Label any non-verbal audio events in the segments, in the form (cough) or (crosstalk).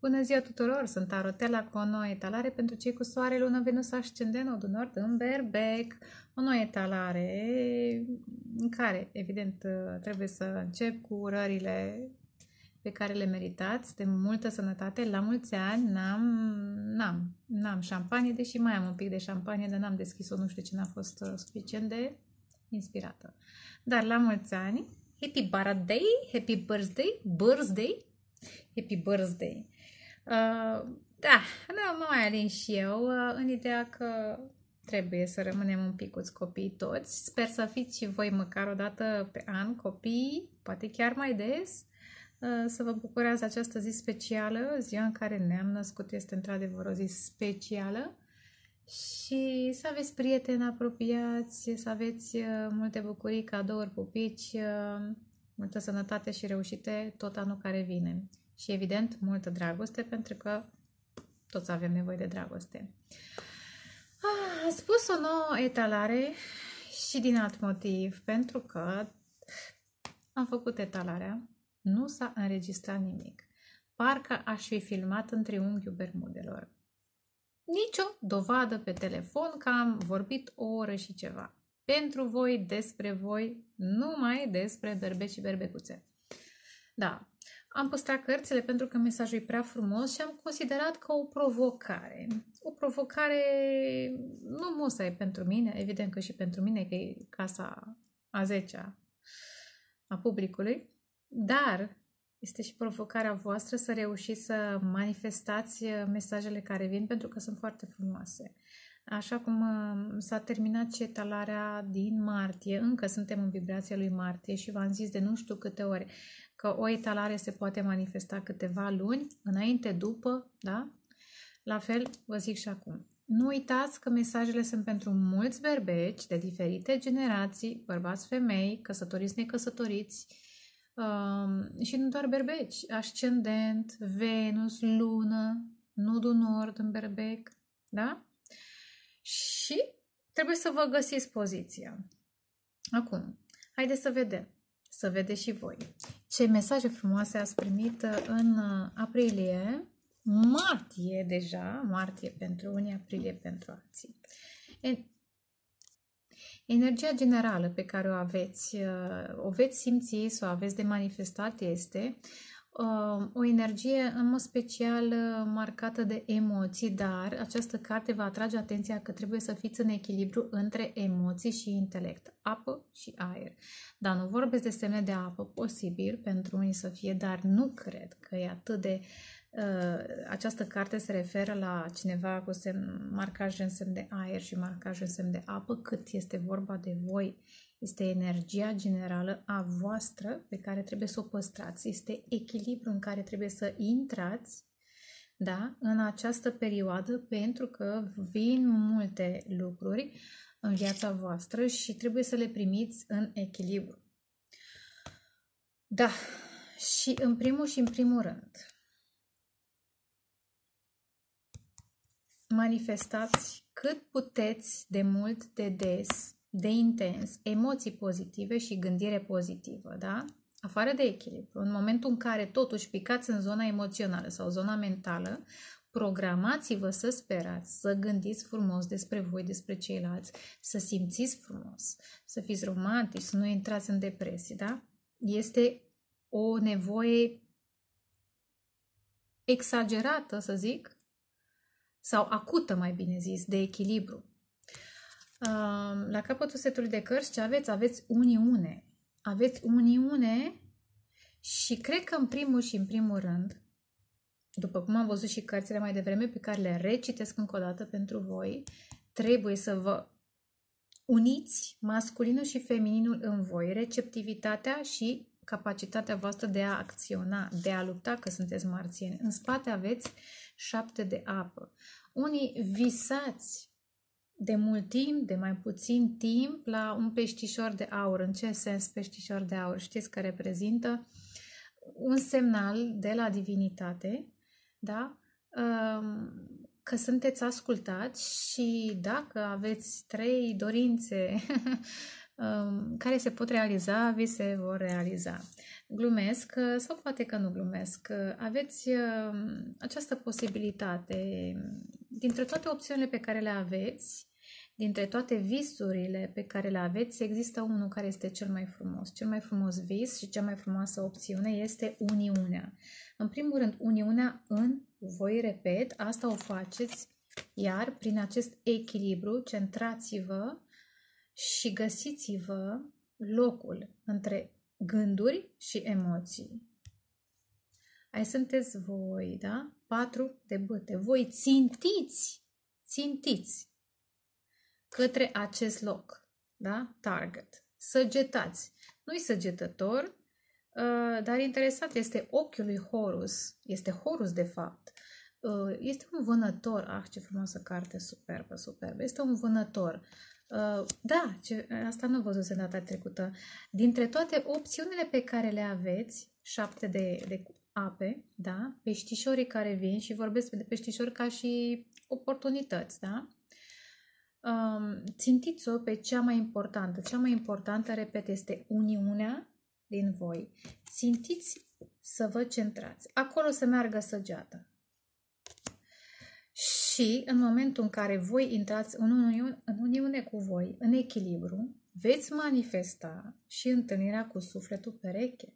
Bună ziua tuturor! Sunt Arotela cu o nouă etalare pentru cei cu soare, lună, venus, ascendent, nodul nord în berbec. O nouă etalare în care, evident, trebuie să încep cu urările pe care le meritați, de multă sănătate, la mulți ani, n-am, n-am, n-am șampanie, deși mai am un pic de șampanie, dar n-am deschis-o, nu știu ce n-a fost uh, suficient de inspirată. Dar la mulți ani, happy birthday, happy birthday, birthday, happy birthday. Uh, da, nu, mă mai alin și eu uh, în ideea că trebuie să rămânem un pic cu copii toți. Sper să fiți și voi măcar o dată pe an copii, poate chiar mai des, uh, să vă bucurați această zi specială, ziua în care ne-am născut este într-adevăr o zi specială. Și să aveți prieteni apropiați, să aveți uh, multe bucurii, cadouri, pupici, uh, multă sănătate și reușite tot anul care vine și, evident, multă dragoste, pentru că toți avem nevoie de dragoste. Ah, am spus o nouă etalare și din alt motiv, pentru că am făcut etalarea, nu s-a înregistrat nimic. Parcă aș fi filmat în triunghiul Bermudelor. Nicio dovadă pe telefon că am vorbit o oră și ceva. Pentru voi, despre voi, numai despre berbeci și berbecuțe. Da, am păstrat cărțile pentru că mesajul e prea frumos și am considerat că o provocare. O provocare nu musai pentru mine, evident că și pentru mine, că e casa a 10 a publicului, dar este și provocarea voastră să reușiți să manifestați mesajele care vin pentru că sunt foarte frumoase. Așa cum uh, s-a terminat cetalarea din martie, încă suntem în vibrația lui martie și v-am zis de nu știu câte ori, că o etalare se poate manifesta câteva luni, înainte, după, da? La fel, vă zic și acum. Nu uitați că mesajele sunt pentru mulți berbeci de diferite generații, bărbați, femei, căsătoriți, necăsătoriți, um, și nu doar berbeci, ascendent, Venus, lună, nodul nord în berbec, da? Și trebuie să vă găsiți poziția. Acum, haideți să vedem să vedeți și voi. Ce mesaje frumoase ați primit uh, în uh, aprilie, martie deja, martie pentru unii, aprilie pentru alții. Energia generală pe care o aveți, uh, o veți simți sau o aveți de manifestat este Um, o energie în mod special uh, marcată de emoții, dar această carte va atrage atenția că trebuie să fiți în echilibru între emoții și intelect, apă și aer. Dar nu vorbesc de semne de apă, posibil pentru unii să fie, dar nu cred că e atât de Uh, această carte se referă la cineva cu semn, marcaj în semn de aer și marcaj în semn de apă, cât este vorba de voi este energia generală a voastră pe care trebuie să o păstrați. Este echilibru în care trebuie să intrați da, în această perioadă pentru că vin multe lucruri în viața voastră și trebuie să le primiți în echilibru. Da, și în primul și în primul rând, manifestați cât puteți de mult de des de intens, emoții pozitive și gândire pozitivă, da? Afară de echilibru, în momentul în care totuși picați în zona emoțională sau zona mentală, programați-vă să sperați, să gândiți frumos despre voi, despre ceilalți, să simțiți frumos, să fiți romantici, să nu intrați în depresie, da? Este o nevoie exagerată, să zic, sau acută, mai bine zis, de echilibru la capătul setului de cărți ce aveți? Aveți uniune. Aveți uniune și cred că în primul și în primul rând, după cum am văzut și cărțile mai devreme pe care le recitesc încă o dată pentru voi, trebuie să vă uniți masculinul și femininul în voi, receptivitatea și capacitatea voastră de a acționa, de a lupta că sunteți marțieni. În spate aveți șapte de apă. Unii visați de mult timp, de mai puțin timp, la un peștișor de aur. În ce sens peștișor de aur? Știți că reprezintă un semnal de la divinitate, da? Că sunteți ascultați și dacă aveți trei dorințe um, (laughs) care se pot realiza, vi se vor realiza. Glumesc sau poate că nu glumesc. Aveți um, această posibilitate dintre toate opțiunile pe care le aveți, dintre toate visurile pe care le aveți, există unul care este cel mai frumos. Cel mai frumos vis și cea mai frumoasă opțiune este uniunea. În primul rând, uniunea în voi, repet, asta o faceți, iar prin acest echilibru, centrați-vă și găsiți-vă locul între gânduri și emoții. Ai sunteți voi, da? Patru de băte. Voi țintiți, țintiți către acest loc, da? Target. Săgetați. Nu-i săgetător, uh, dar interesant este ochiul lui Horus. Este Horus, de fapt. Uh, este un vânător. Ah, ce frumoasă carte, superbă, superbă. Este un vânător. Uh, da, ce, asta nu văzut în data trecută. Dintre toate opțiunile pe care le aveți, șapte de, de ape, da, peștișorii care vin și vorbesc de peștișori ca și oportunități, da, um, țintiți-o pe cea mai importantă. Cea mai importantă, repet, este uniunea din voi. Țintiți să vă centrați. Acolo să meargă săgeata. Și în momentul în care voi intrați în uniune, în uniune cu voi, în echilibru, veți manifesta și întâlnirea cu sufletul pereche.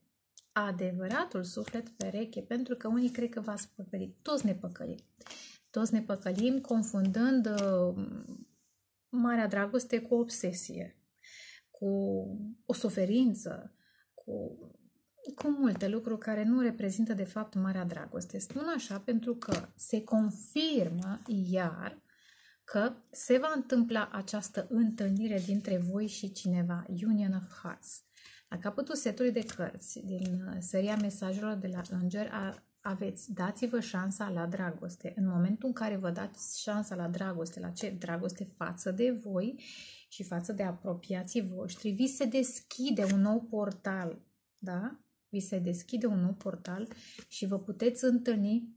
Adevăratul suflet pereche, pentru că unii cred că v-ați păcălit. Toți ne păcălim. Toți ne păcălim confundând uh, marea dragoste cu obsesie, cu o suferință, cu cu multe lucruri care nu reprezintă de fapt marea dragoste. Spun așa pentru că se confirmă iar că se va întâmpla această întâlnire dintre voi și cineva, Union of Hearts. La capătul setului de cărți din uh, seria mesajelor de la Înger aveți, dați-vă șansa la dragoste. În momentul în care vă dați șansa la dragoste, la ce? Dragoste față de voi și față de apropiații voștri, vi se deschide un nou portal, da? Vi se deschide un nou portal și vă puteți întâlni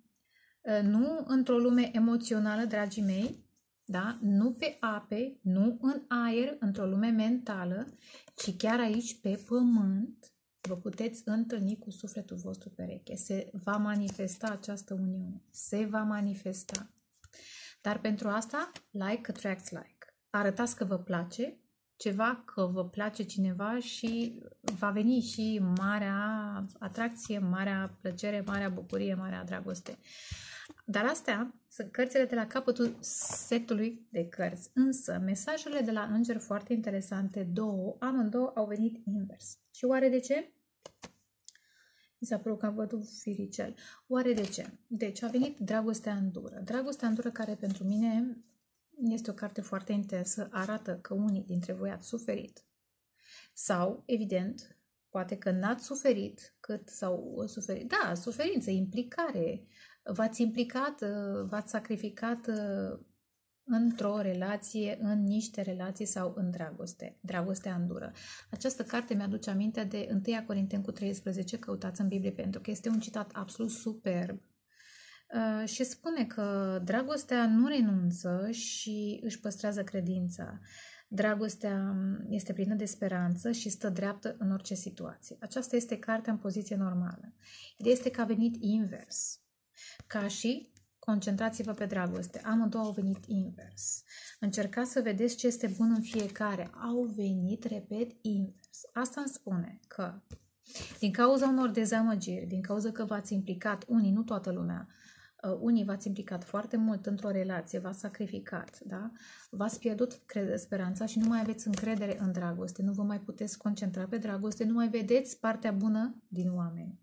uh, nu într-o lume emoțională, dragii mei, da? nu pe ape, nu în aer, într-o lume mentală, ci chiar aici pe pământ vă puteți întâlni cu sufletul vostru pereche. Se va manifesta această uniune. Se va manifesta. Dar pentru asta, like attracts like. Arătați că vă place, ceva că vă place cineva și va veni și marea atracție, marea plăcere, marea bucurie, marea dragoste. Dar astea sunt cărțile de la capătul setului de cărți. Însă, mesajele de la înger foarte interesante, două, amândouă au venit invers. Și oare de ce? Mi s-a părut că am văzut firicel. Oare de ce? Deci a venit Dragostea Îndură. Dragostea Îndură care pentru mine este o carte foarte intensă, arată că unii dintre voi ați suferit. Sau, evident, poate că n-ați suferit cât sau suferit. Da, suferință, implicare. V-ați implicat, v-ați sacrificat uh, într-o relație, în niște relații sau în dragoste. Dragostea îndură. Această carte mi-aduce aminte de 1 Corinteni cu 13, căutați în Biblie, pentru că este un citat absolut superb Uh, și spune că dragostea nu renunță și își păstrează credința. Dragostea um, este plină de speranță și stă dreaptă în orice situație. Aceasta este cartea în poziție normală. Ideea este că a venit invers. Ca și concentrați-vă pe dragoste. Amândouă au venit invers. Încercați să vedeți ce este bun în fiecare. Au venit, repet, invers. Asta îmi spune că din cauza unor dezamăgiri, din cauza că v-ați implicat, unii, nu toată lumea, Uh, unii v-ați implicat foarte mult într-o relație, v-ați sacrificat, da? v-ați pierdut crede, speranța și nu mai aveți încredere în dragoste, nu vă mai puteți concentra pe dragoste, nu mai vedeți partea bună din oameni.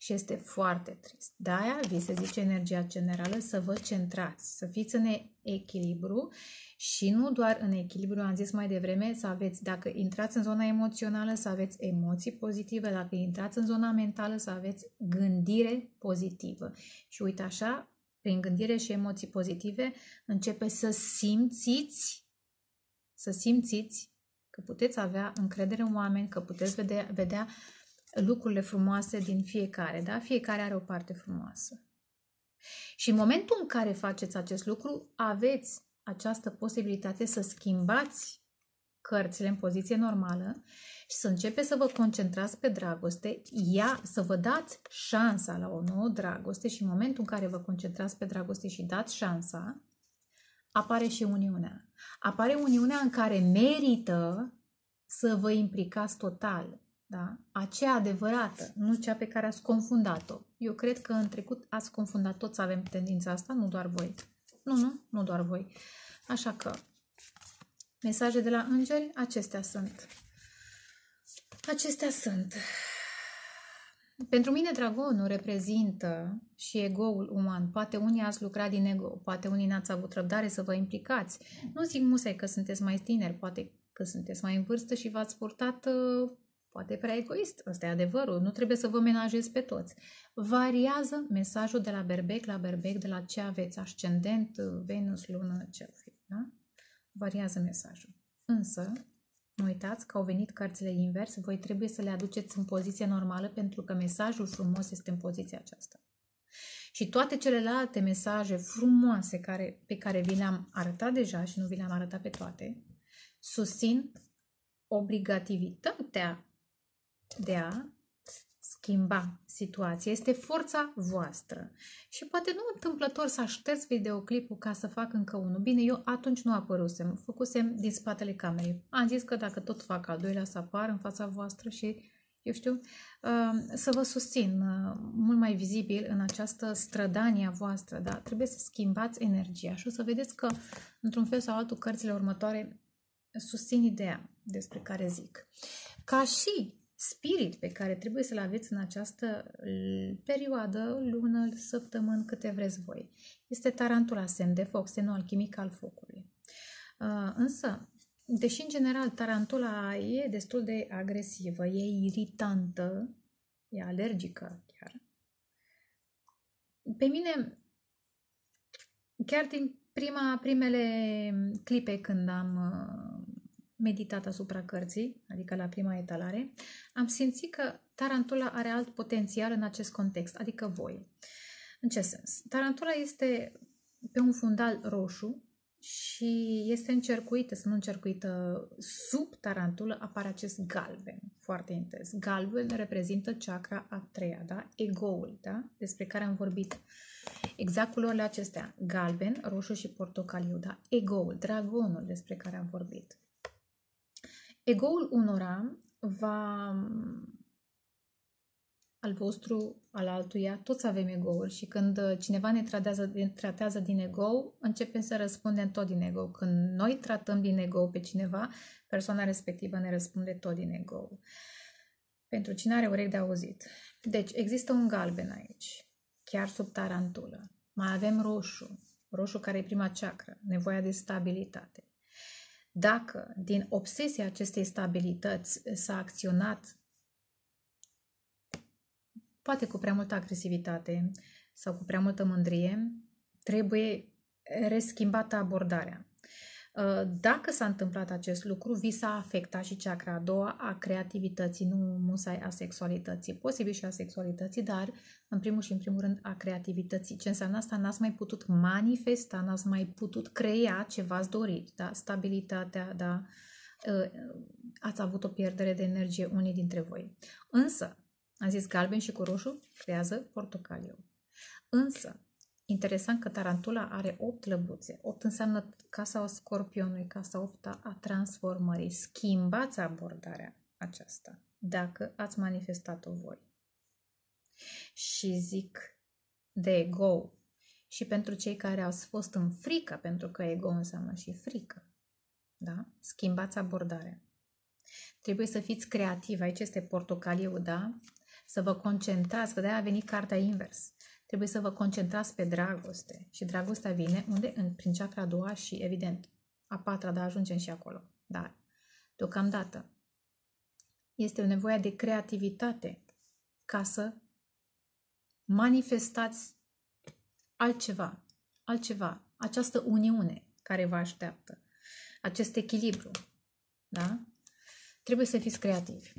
Și este foarte trist. De-aia vi se zice energia generală să vă centrați, să fiți în echilibru și nu doar în echilibru, am zis mai devreme, să aveți, dacă intrați în zona emoțională, să aveți emoții pozitive, dacă intrați în zona mentală, să aveți gândire pozitivă. Și uite așa, prin gândire și emoții pozitive, începe să simțiți, să simțiți că puteți avea încredere în oameni, că puteți vedea, vedea lucrurile frumoase din fiecare, da? Fiecare are o parte frumoasă. Și în momentul în care faceți acest lucru, aveți această posibilitate să schimbați cărțile în poziție normală și să începeți să vă concentrați pe dragoste, ea, să vă dați șansa la o nouă dragoste și în momentul în care vă concentrați pe dragoste și dați șansa, apare și uniunea. Apare uniunea în care merită să vă implicați total, da? Aceea adevărată, nu cea pe care ați confundat-o. Eu cred că în trecut ați confundat toți, avem tendința asta, nu doar voi. Nu, nu, nu doar voi. Așa că, mesaje de la îngeri, acestea sunt. Acestea sunt. Pentru mine dragonul reprezintă și egoul uman. Poate unii ați lucrat din ego, poate unii n-ați avut răbdare să vă implicați. Nu zic musai că sunteți mai tineri, poate că sunteți mai în vârstă și v-ați purtat uh, poate prea egoist. Ăsta e adevărul. Nu trebuie să vă menajezi pe toți. Variază mesajul de la berbec la berbec, de la ce aveți, ascendent, Venus, lună, ce fi. Da? Variază mesajul. Însă, nu uitați că au venit cărțile invers, voi trebuie să le aduceți în poziție normală pentru că mesajul frumos este în poziția aceasta. Și toate celelalte mesaje frumoase care, pe care vi le-am arătat deja și nu vi le-am arătat pe toate, susțin obligativitatea de a schimba situația. Este forța voastră. Și poate nu întâmplător să aștept videoclipul ca să fac încă unul. Bine, eu atunci nu apărusem, făcusem din spatele camerei. Am zis că dacă tot fac al doilea să apar în fața voastră și, eu știu, uh, să vă susțin uh, mult mai vizibil în această strădanie a voastră, da? Trebuie să schimbați energia și o să vedeți că, într-un fel sau altul, cărțile următoare susțin ideea despre care zic. Ca și spirit pe care trebuie să-l aveți în această perioadă, lună, săptămână, câte vreți voi. Este tarantula, semn de foc, semnul alchimic al focului. Uh, însă, deși în general tarantula e destul de agresivă, e iritantă, e alergică chiar, pe mine, chiar din prima, primele clipe când am uh, meditat asupra cărții, adică la prima etalare, am simțit că tarantula are alt potențial în acest context, adică voi. În ce sens? Tarantula este pe un fundal roșu și este încercuită, să nu încercuită, sub tarantulă apare acest galben, foarte intens. Galben reprezintă chakra a treia, da? Egoul, da? Despre care am vorbit. Exact culorile acestea, galben, roșu și portocaliu, da? Egoul, dragonul despre care am vorbit. Egoul unora va al vostru, al altuia, toți avem egouri și când cineva ne tratează, tratează din ego, începem să răspundem tot din ego. Când noi tratăm din ego pe cineva, persoana respectivă ne răspunde tot din ego. Pentru cine are urechi de auzit. Deci, există un galben aici, chiar sub tarantulă. Mai avem roșu, roșu care e prima ceacră, nevoia de stabilitate. Dacă din obsesia acestei stabilități s-a acționat poate cu prea multă agresivitate sau cu prea multă mândrie, trebuie reschimbată abordarea. Uh, dacă s-a întâmplat acest lucru, vi s-a afectat și chakra a doua a creativității, nu musai a sexualității, posibil și a sexualității, dar în primul și în primul rând a creativității. Ce înseamnă asta? N-ați mai putut manifesta, n-ați mai putut crea ce v-ați dorit, da? stabilitatea, da? Uh, ați avut o pierdere de energie unii dintre voi. Însă, am zis galben și cu roșu, creează portocaliu. Însă, Interesant că tarantula are 8 lăbuțe. 8 înseamnă casa scorpionului, casa 8 a transformării. Schimbați abordarea aceasta dacă ați manifestat-o voi. Și zic de ego și pentru cei care au fost în frică, pentru că ego înseamnă și frică. Da? Schimbați abordarea. Trebuie să fiți creativi. Aici este portocaliu, da? Să vă concentrați, că de-aia a venit cartea invers Trebuie să vă concentrați pe dragoste. Și dragostea vine unde? În, prin chakra a doua și, evident, a patra, dar ajungem și acolo. Dar, deocamdată, este o nevoie de creativitate ca să manifestați altceva, altceva, această uniune care vă așteaptă, acest echilibru. Da? Trebuie să fiți creativi.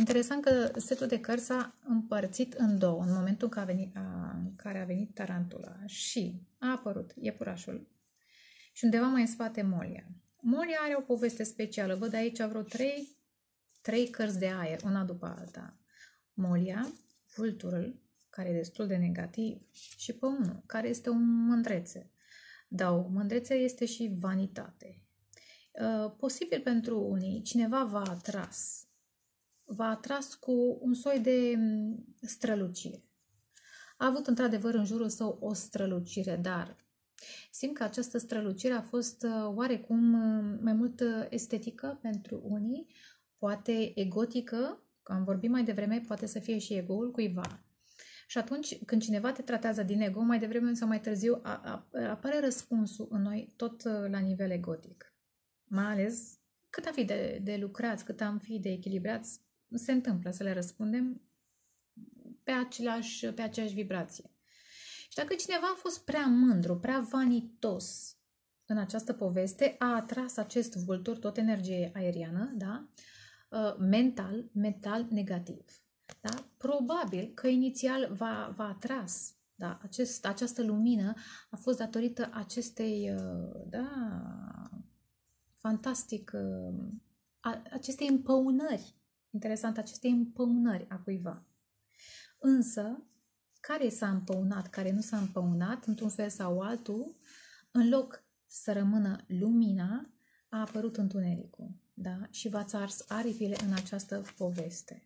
Interesant că setul de cărți s-a împărțit în două în momentul în care a venit, a, în care a venit tarantula și a apărut iepurașul și undeva mai în spate molia. Molia are o poveste specială. Văd aici vreo trei, trei cărți de aer, una după alta. Molia, vulturul, care e destul de negativ, și pe unul, care este o mândrețe. Dar o mândrețe este și vanitate. Uh, posibil pentru unii, cineva v-a atras. V-a atras cu un soi de mm, strălucire. A avut într-adevăr în jurul său o strălucire, dar simt că această strălucire a fost uh, oarecum uh, mai mult estetică pentru unii, poate egotică, că am vorbit mai devreme, poate să fie și egoul cuiva. Și atunci, când cineva te tratează din ego, mai devreme sau mai târziu a, a, apare răspunsul în noi tot la nivel egotic mai ales cât am fi de, de lucrați, cât am fi de echilibrați, se întâmplă să le răspundem pe, același, pe aceeași vibrație. Și dacă cineva a fost prea mândru, prea vanitos în această poveste, a atras acest vultur, tot energie aeriană, da? Uh, mental, mental negativ. Da? Probabil că inițial v-a, v-a atras da? Acest, această lumină a fost datorită acestei uh, da, fantastic uh, aceste împăunări, interesant, aceste împăunări a cuiva. Însă, care s-a împăunat, care nu s-a împăunat, într-un fel sau altul, în loc să rămână lumina, a apărut întunericul. Da? Și v-ați ars aripile în această poveste.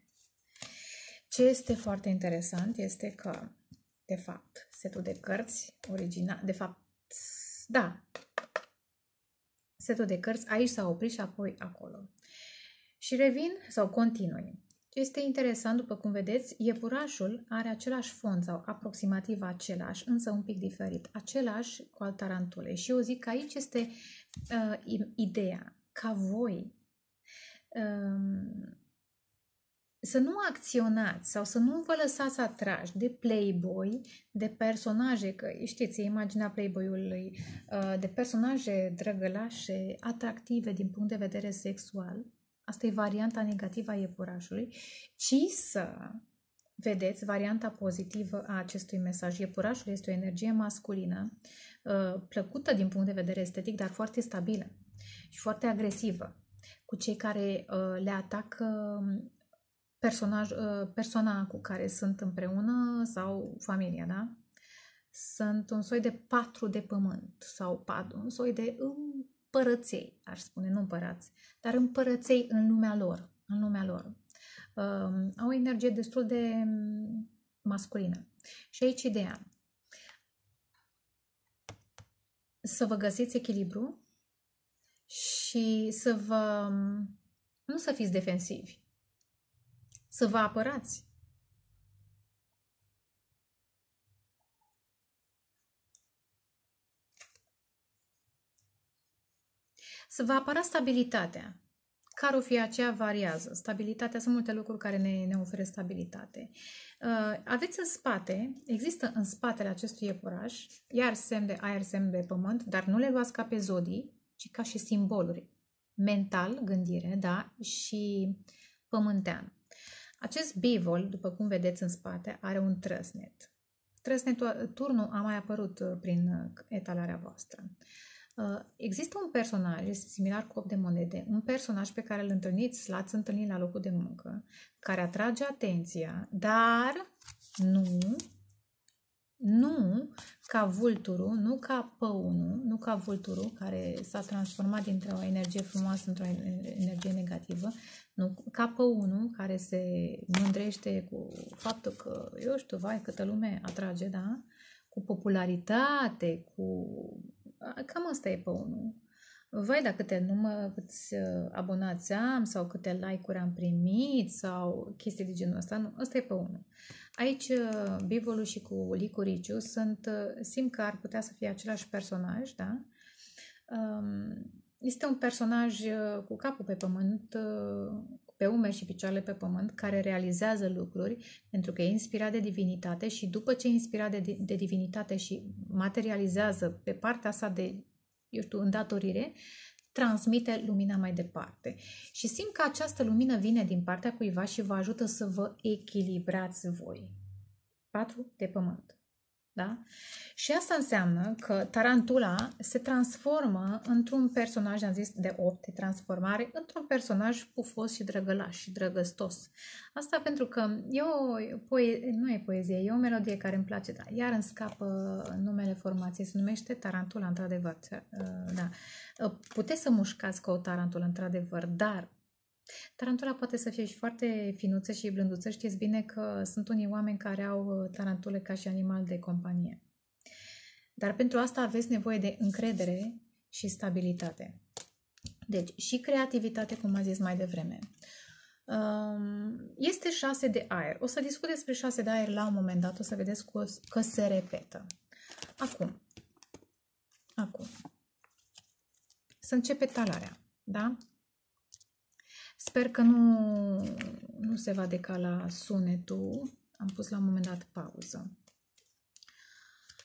Ce este foarte interesant este că, de fapt, setul de cărți original, de fapt, da, setul de cărți, aici s-a oprit și apoi acolo. Și revin sau continui. Ce este interesant, după cum vedeți, iepurașul are același fond sau aproximativ același, însă un pic diferit, același cu al tarantulei. Și eu zic că aici este uh, ideea ca voi um, să nu acționați sau să nu vă lăsați atrași de playboy, de personaje, că știți, e imaginea playboyului, uh, de personaje drăgălașe, atractive din punct de vedere sexual, asta e varianta negativă a iepurașului, ci să vedeți varianta pozitivă a acestui mesaj. Iepurașul este o energie masculină, uh, plăcută din punct de vedere estetic, dar foarte stabilă și foarte agresivă cu cei care uh, le atacă personaj, uh, persoana cu care sunt împreună sau familia, da? Sunt un soi de patru de pământ sau patru, un soi de împărăței, aș spune, nu împărați, dar împărăței în lumea lor, în lumea lor. Um, au o energie destul de mm, masculină. Și aici ideea. Să vă găsiți echilibru și să vă... Mm, nu să fiți defensivi, să vă apărați. Să vă apărați stabilitatea. Care o fi aceea variază. Stabilitatea, sunt multe lucruri care ne, ne oferă stabilitate. Uh, aveți în spate, există în spatele acestui iepuraș, iar semn de aer, semn de pământ, dar nu le luați ca pe zodii, ci ca și simboluri. Mental, gândire, da, și pământean. Acest bivol, după cum vedeți în spate, are un trăsnet. Trăsnetul, turnul a mai apărut uh, prin uh, etalarea voastră. Uh, există un personaj, este similar cu 8 de monede, un personaj pe care îl întâlniți, l-ați întâlnit la locul de muncă, care atrage atenția, dar nu, nu ca vulturul, nu ca păunul, nu ca vulturul care s-a transformat dintr-o energie frumoasă într-o energie negativă, nu ca pe unul care se mândrește cu faptul că, eu știu, vai, câtă lume atrage, da? Cu popularitate, cu... Cam asta e pe unul. Vai, da câte număr, câți uh, abonați am sau câte like-uri am primit sau chestii de genul ăsta. Nu, ăsta e pe unul. Aici, uh, Bivolul și cu Licuriciu sunt, uh, simt că ar putea să fie același personaj, da? Um, este un personaj uh, cu capul pe pământ, uh, pe umeri și picioarele pe pământ, care realizează lucruri pentru că e inspirat de divinitate și după ce e inspirat de, de divinitate și materializează pe partea sa de, eu știu, îndatorire, transmite lumina mai departe. Și simt că această lumină vine din partea cuiva și vă ajută să vă echilibrați voi. 4 de pământ. Da? Și asta înseamnă că tarantula se transformă într-un personaj, am zis, de opte transformare, într-un personaj pufos și drăgălaș și drăgăstos. Asta pentru că e o poe- nu e poezie, e o melodie care îmi place, da. Iar îmi scapă numele formației, se numește Tarantula, într-adevăr. Da. Puteți să mușcați cu o tarantulă, într-adevăr, dar Tarantula poate să fie și foarte finuță și blânduță. Știți bine că sunt unii oameni care au uh, tarantule ca și animal de companie. Dar pentru asta aveți nevoie de încredere și stabilitate. Deci, și creativitate, cum am zis mai devreme. Um, este șase de aer. O să discut despre șase de aer la un moment dat, o să vedeți că se repetă. Acum, acum, să începe talarea, da? Sper că nu, nu se va decala sunetul. Am pus la un moment dat pauză.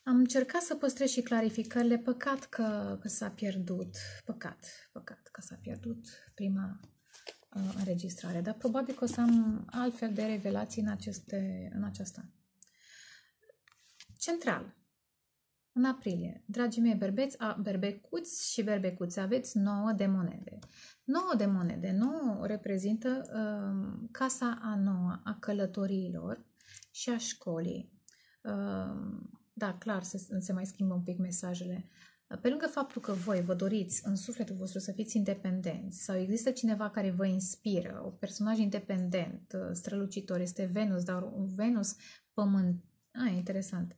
Am încercat să păstrez și clarificările. Păcat că, că s-a pierdut. Păcat, păcat că s-a pierdut prima uh, înregistrare. Dar probabil că o să am altfel de revelații în, aceste, în aceasta. Central. În aprilie, dragii mei berbeți, a, berbecuți și berbecuți, aveți 9 de monede. 9 de monede, 9 reprezintă uh, casa a noua a călătoriilor și a școlii. Uh, da, clar, se, se mai schimbă un pic mesajele. Pe lângă faptul că voi vă doriți în sufletul vostru să fiți independenți sau există cineva care vă inspiră, o personaj independent, uh, strălucitor, este Venus, dar un Venus pământ. Ah, interesant.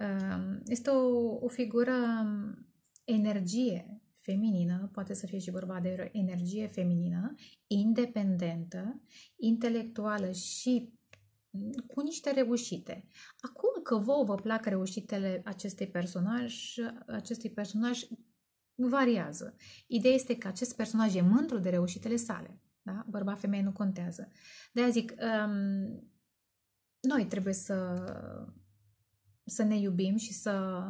Uh, este o, o figură um, energie feminină, poate să fie și vorba de energie feminină, independentă, intelectuală și cu niște reușite. Acum că vouă vă plac reușitele acestui personaj, acestui personaj variază. Ideea este că acest personaj e mândru de reușitele sale. Da? Bărbat, femeie nu contează. De aia zic, um, noi trebuie să, să ne iubim și să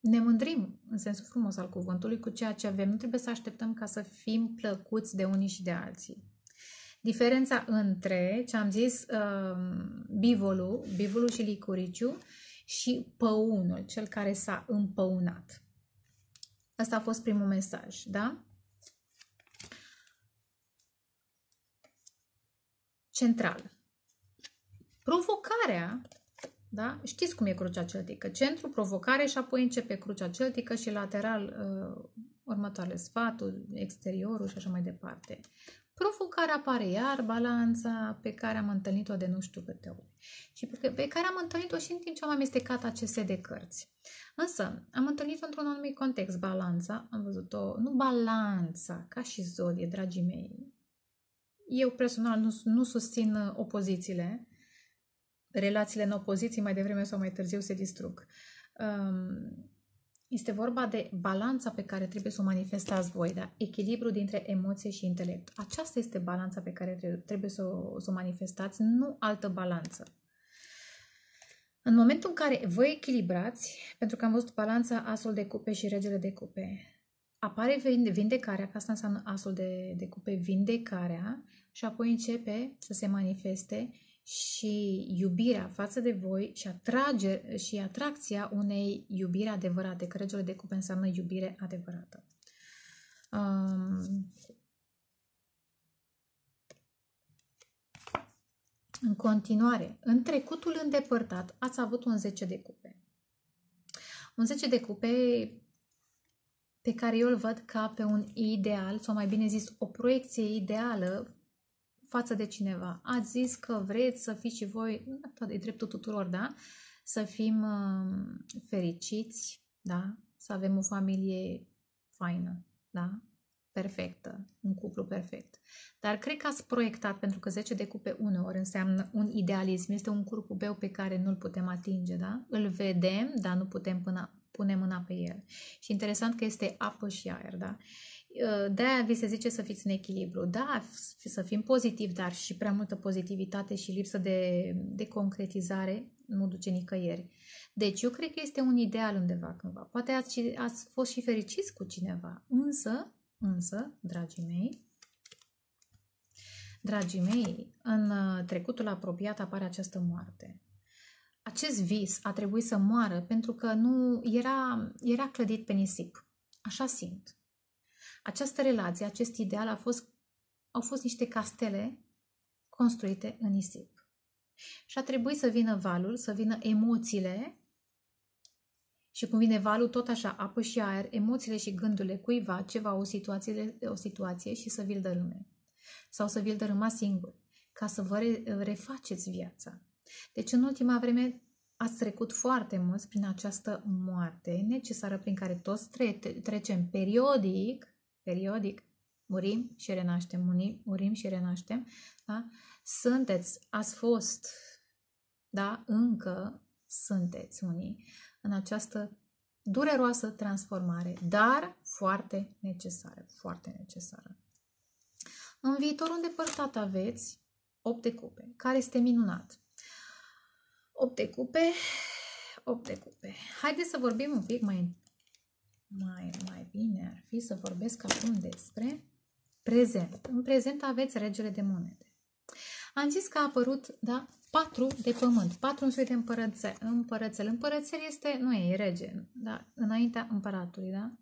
ne mândrim, în sensul frumos al cuvântului, cu ceea ce avem. Nu trebuie să așteptăm ca să fim plăcuți de unii și de alții. Diferența între, ce am zis, uh, bivolul, bivolul și licuriciu și păunul, cel care s-a împăunat. Asta a fost primul mesaj, da? Central. Provocarea da? Știți cum e crucea celtică. Centru, provocare și apoi începe crucea celtică și lateral uh, următoarele sfatul, exteriorul și așa mai departe. Provocarea apare iar balanța pe care am întâlnit-o de nu știu câte ori. Și pe care am întâlnit-o și în timp ce am amestecat aceste de cărți. Însă, am întâlnit-o într-un anumit context, balanța, am văzut-o, nu balanța, ca și zodie, dragii mei. Eu personal nu, nu susțin opozițiile, relațiile în opoziții mai devreme sau mai târziu se distrug. Um, este vorba de balanța pe care trebuie să o manifestați voi, da? echilibru dintre emoție și intelect. Aceasta este balanța pe care trebuie să o, să o manifestați, nu altă balanță. În momentul în care vă echilibrați, pentru că am văzut balanța asul de cupe și regele de cupe, apare vindecarea, că asta înseamnă asul de, de cupe, vindecarea, și apoi începe să se manifeste și iubirea față de voi și, atrage, și atracția unei iubiri adevărate, că regele de cupe înseamnă iubire adevărată. Um, în continuare, în trecutul îndepărtat ați avut un 10 de cupe. Un 10 de cupe pe care eu îl văd ca pe un ideal, sau mai bine zis, o proiecție ideală față de cineva. Ați zis că vreți să fiți și voi, tot e dreptul tuturor, da? Să fim uh, fericiți, da? Să avem o familie faină, da? Perfectă, un cuplu perfect. Dar cred că ați proiectat, pentru că 10 de cupe uneori înseamnă un idealism, este un curcubeu pe care nu-l putem atinge, da? Îl vedem, dar nu putem până, pune mâna pe el. Și interesant că este apă și aer, da? Uh, de-aia vi se zice să fiți în echilibru. Da, să fim pozitivi, dar și prea multă pozitivitate și lipsă de, de concretizare nu duce nicăieri. Deci eu cred că este un ideal undeva cândva. Poate ați, ați fost și fericiți cu cineva, însă, însă, dragii mei, dragii mei, în uh, trecutul apropiat apare această moarte. acest vis a trebuit să moară pentru că nu era, era clădit pe nisip. Așa simt. Această relație, acest ideal a fost, au fost niște castele construite în nisip. Și a trebuit să vină valul, să vină emoțiile și cum vine valul, tot așa, apă și aer, emoțiile și gândurile cuiva, ceva, o situație, o situație și să vi-l dărâme. Sau să vi-l dărâma singur, ca să vă refaceți viața. Deci în ultima vreme ați trecut foarte mult prin această moarte necesară prin care toți tre- trecem periodic, periodic, murim și renaștem, murim, murim și renaștem, da? sunteți, ați fost, da, încă sunteți unii în această dureroasă transformare, dar foarte necesară, foarte necesară. În viitorul îndepărtat aveți 8 de cupe, care este minunat. 8 de cupe, 8 de cupe. Haideți să vorbim un pic mai, mai, mai bine. Ar fi să vorbesc acum despre prezent. În prezent aveți regele de monede. Am zis că a apărut, da, patru de pământ, patru în soi de împărățel. Împărățel. Împărățel este, nu e, e rege, da, înaintea împăratului, da?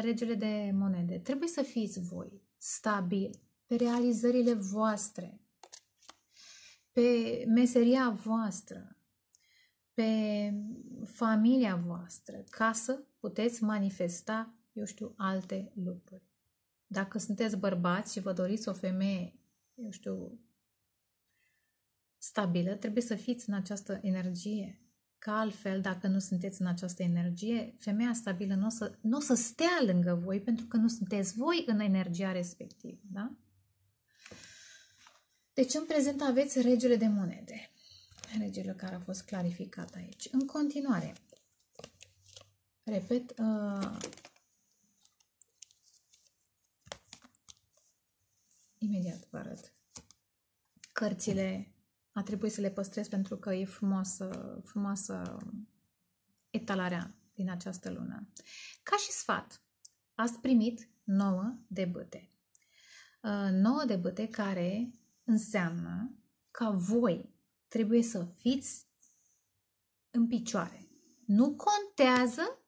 Regele de monede. Trebuie să fiți voi stabil pe realizările voastre, pe meseria voastră, pe familia voastră, ca să puteți manifesta, eu știu, alte lucruri. Dacă sunteți bărbați și vă doriți o femeie, eu știu, stabilă, trebuie să fiți în această energie. Că altfel, dacă nu sunteți în această energie, femeia stabilă nu o să, n-o să stea lângă voi pentru că nu sunteți voi în energia respectivă. Da? Deci, în prezent aveți regele de monede. Regele care a fost clarificat aici. În continuare, repet, uh, imediat vă arăt cărțile a trebuit să le păstrez pentru că e frumoasă, frumoasă etalarea din această lună. Ca și sfat, ați primit 9 de băte. 9 uh, de băte care înseamnă că voi trebuie să fiți în picioare. Nu contează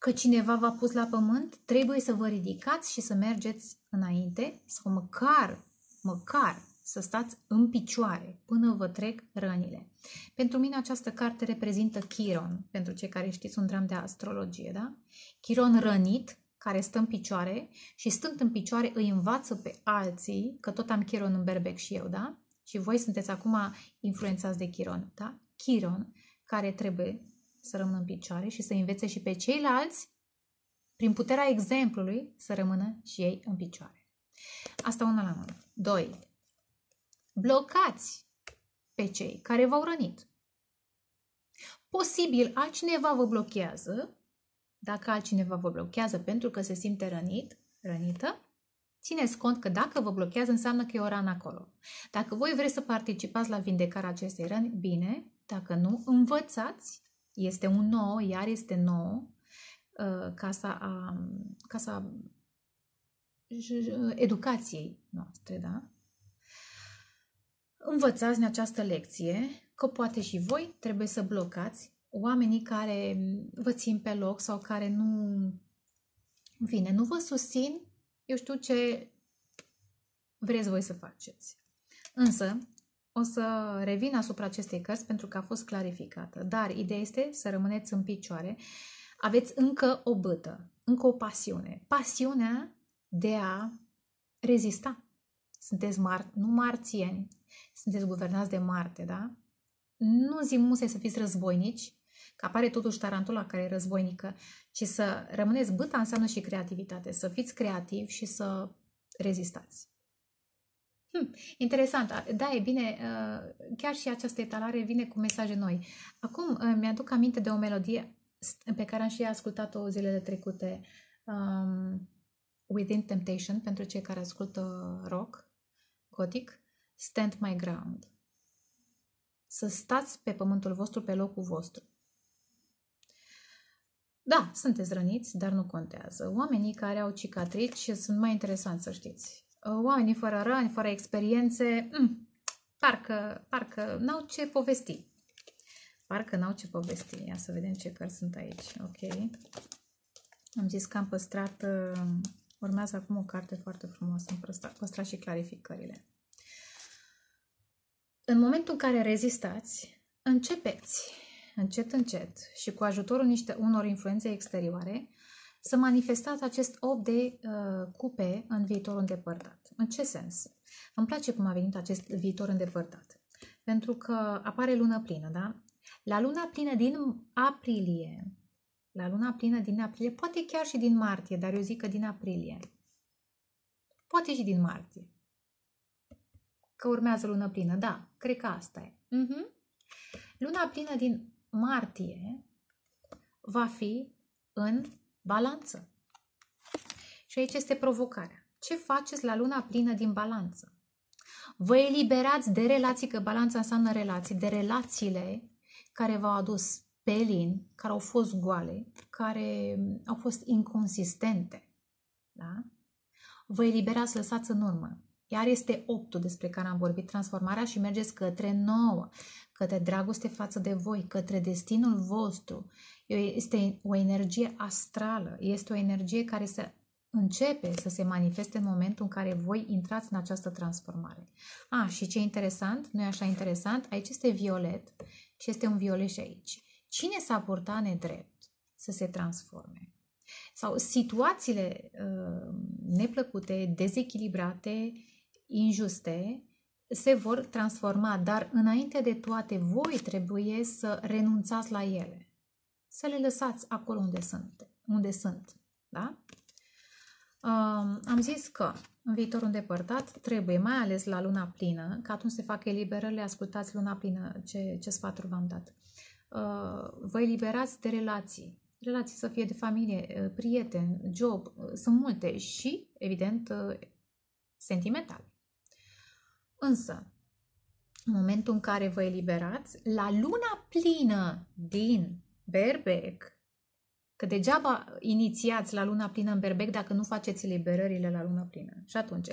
că cineva v-a pus la pământ, trebuie să vă ridicați și să mergeți înainte sau măcar, măcar să stați în picioare până vă trec rănile. Pentru mine această carte reprezintă Chiron, pentru cei care știți un dram de astrologie, da? Chiron rănit, care stă în picioare și stând în picioare îi învață pe alții, că tot am Chiron în berbec și eu, da? Și voi sunteți acum influențați de Chiron, da? Chiron, care trebuie să rămână în picioare și să învețe și pe ceilalți, prin puterea exemplului, să rămână și ei în picioare. Asta una la mână. Doi, blocați pe cei care v-au rănit. Posibil altcineva vă blochează, dacă altcineva vă blochează pentru că se simte rănit, rănită, țineți cont că dacă vă blochează înseamnă că e o rană acolo. Dacă voi vreți să participați la vindecarea acestei răni, bine, dacă nu, învățați, este un nou, iar este nou, uh, casa, a, casa educației noastre, da? Învățați în această lecție că poate și voi trebuie să blocați oamenii care vă țin pe loc sau care nu, în fine, nu vă susțin, eu știu ce vreți voi să faceți. Însă, o să revin asupra acestei cărți pentru că a fost clarificată. Dar ideea este să rămâneți în picioare. Aveți încă o bătă, încă o pasiune. Pasiunea de a rezista. Sunteți mar- nu marțieni, sunteți guvernați de Marte, da? Nu zi musai să fiți războinici, că apare totuși tarantula care e războinică, ci să rămâneți băta înseamnă și creativitate, să fiți creativi și să rezistați. Hm, interesant. Da, e bine, uh, chiar și această etalare vine cu mesaje noi. Acum uh, mi-aduc aminte de o melodie pe care am și ascultat-o zilele trecute, um, Within Temptation, pentru cei care ascultă rock, gotic. Stand my ground. Să stați pe pământul vostru, pe locul vostru. Da, sunteți răniți, dar nu contează. Oamenii care au cicatrici sunt mai interesanți, să știți. Oamenii fără răni, fără experiențe, mm, parcă, parcă n-au ce povesti. Parcă n-au ce povesti. Ia să vedem ce cărți sunt aici. Ok. Am zis că am păstrat... Uh, urmează acum o carte foarte frumoasă. Am păstrat, păstrat și clarificările. În momentul în care rezistați, începeți încet, încet și cu ajutorul niște, unor influențe exterioare să manifestați acest 8 de uh, cupe în viitorul îndepărtat. În ce sens? Îmi place cum a venit acest viitor îndepărtat. Pentru că apare lună plină, da? La luna plină din aprilie, la luna plină din aprilie, poate chiar și din martie, dar eu zic că din aprilie. Poate și din martie. Că urmează lună plină, da, cred că asta e. Uh-huh. Luna plină din martie va fi în balanță. Și aici este provocarea. Ce faceți la luna plină din balanță? Vă eliberați de relații, că balanța înseamnă relații, de relațiile care v-au adus pelin, care au fost goale, care au fost inconsistente. Da? Vă eliberați, lăsați în urmă. Iar este optul despre care am vorbit, transformarea și mergeți către nouă, către dragoste față de voi, către destinul vostru. Este o energie astrală, este o energie care se începe să se manifeste în momentul în care voi intrați în această transformare. A, și ce interesant, nu e așa interesant, aici este violet și este un violet și aici. Cine s-a purtat nedrept să se transforme? Sau situațiile uh, neplăcute, dezechilibrate, injuste, se vor transforma, dar înainte de toate, voi trebuie să renunțați la ele. Să le lăsați acolo unde sunt. Unde sunt da? Um, am zis că în viitorul îndepărtat trebuie, mai ales la luna plină, că atunci se fac eliberările, ascultați luna plină, ce, ce sfaturi v-am dat. Uh, vă eliberați de relații, relații să fie de familie, uh, prieteni, job, uh, sunt multe și, evident, uh, sentimentale. Însă, în momentul în care vă eliberați, la luna plină din berbec, că degeaba inițiați la luna plină în berbec dacă nu faceți eliberările la luna plină. Și atunci,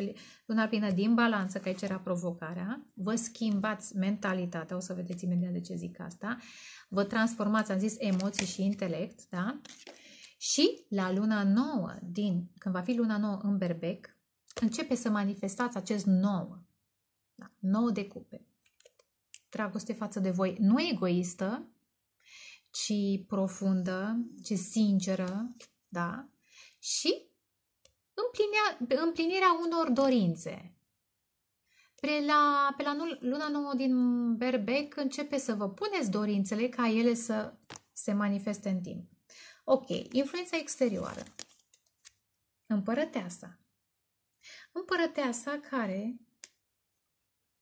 luna plină din balanță, că aici era provocarea, vă schimbați mentalitatea, o să vedeți imediat de ce zic asta, vă transformați, am zis, emoții și intelect, da? Și la luna nouă, din, când va fi luna nouă în berbec, începe să manifestați acest nouă. Da? 9 de cupe. Dragoste față de voi, nu egoistă, ci profundă, ci sinceră, da? Și împlinirea, împlinirea unor dorințe. Pe la, pe la luna nouă din Berbec începe să vă puneți dorințele ca ele să se manifeste în timp. Ok, influența exterioară. Împărăteasa. Împărăteasa care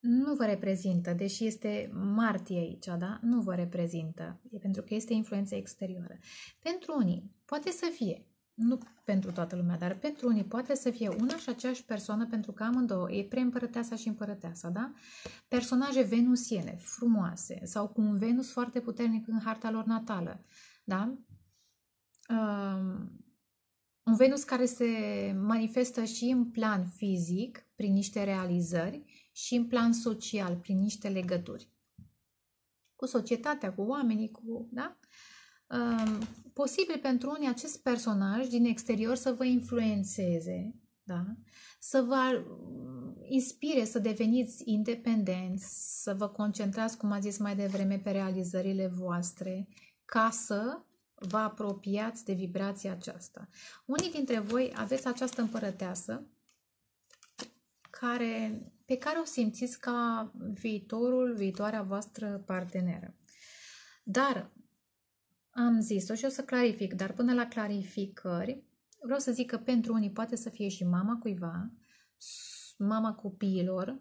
nu vă reprezintă, deși este martie aici, da? Nu vă reprezintă, e pentru că este influență exterioară. Pentru unii poate să fie, nu pentru toată lumea, dar pentru unii poate să fie una și aceeași persoană, pentru că amândouă e preîmpărăteasa și împărăteasa, da? Personaje venusiene, frumoase, sau cu un Venus foarte puternic în harta lor natală, da? Um, un Venus care se manifestă și în plan fizic, prin niște realizări, și în plan social, prin niște legături. Cu societatea, cu oamenii, cu. Da? Um, posibil pentru unii acest personaj din exterior să vă influențeze, da? să vă inspire să deveniți independenți, să vă concentrați, cum a zis mai devreme, pe realizările voastre, ca să vă apropiați de vibrația aceasta. Unii dintre voi aveți această împărăteasă care, pe care o simțiți ca viitorul, viitoarea voastră parteneră. Dar am zis-o și o să clarific, dar până la clarificări, vreau să zic că pentru unii poate să fie și mama cuiva, mama copiilor,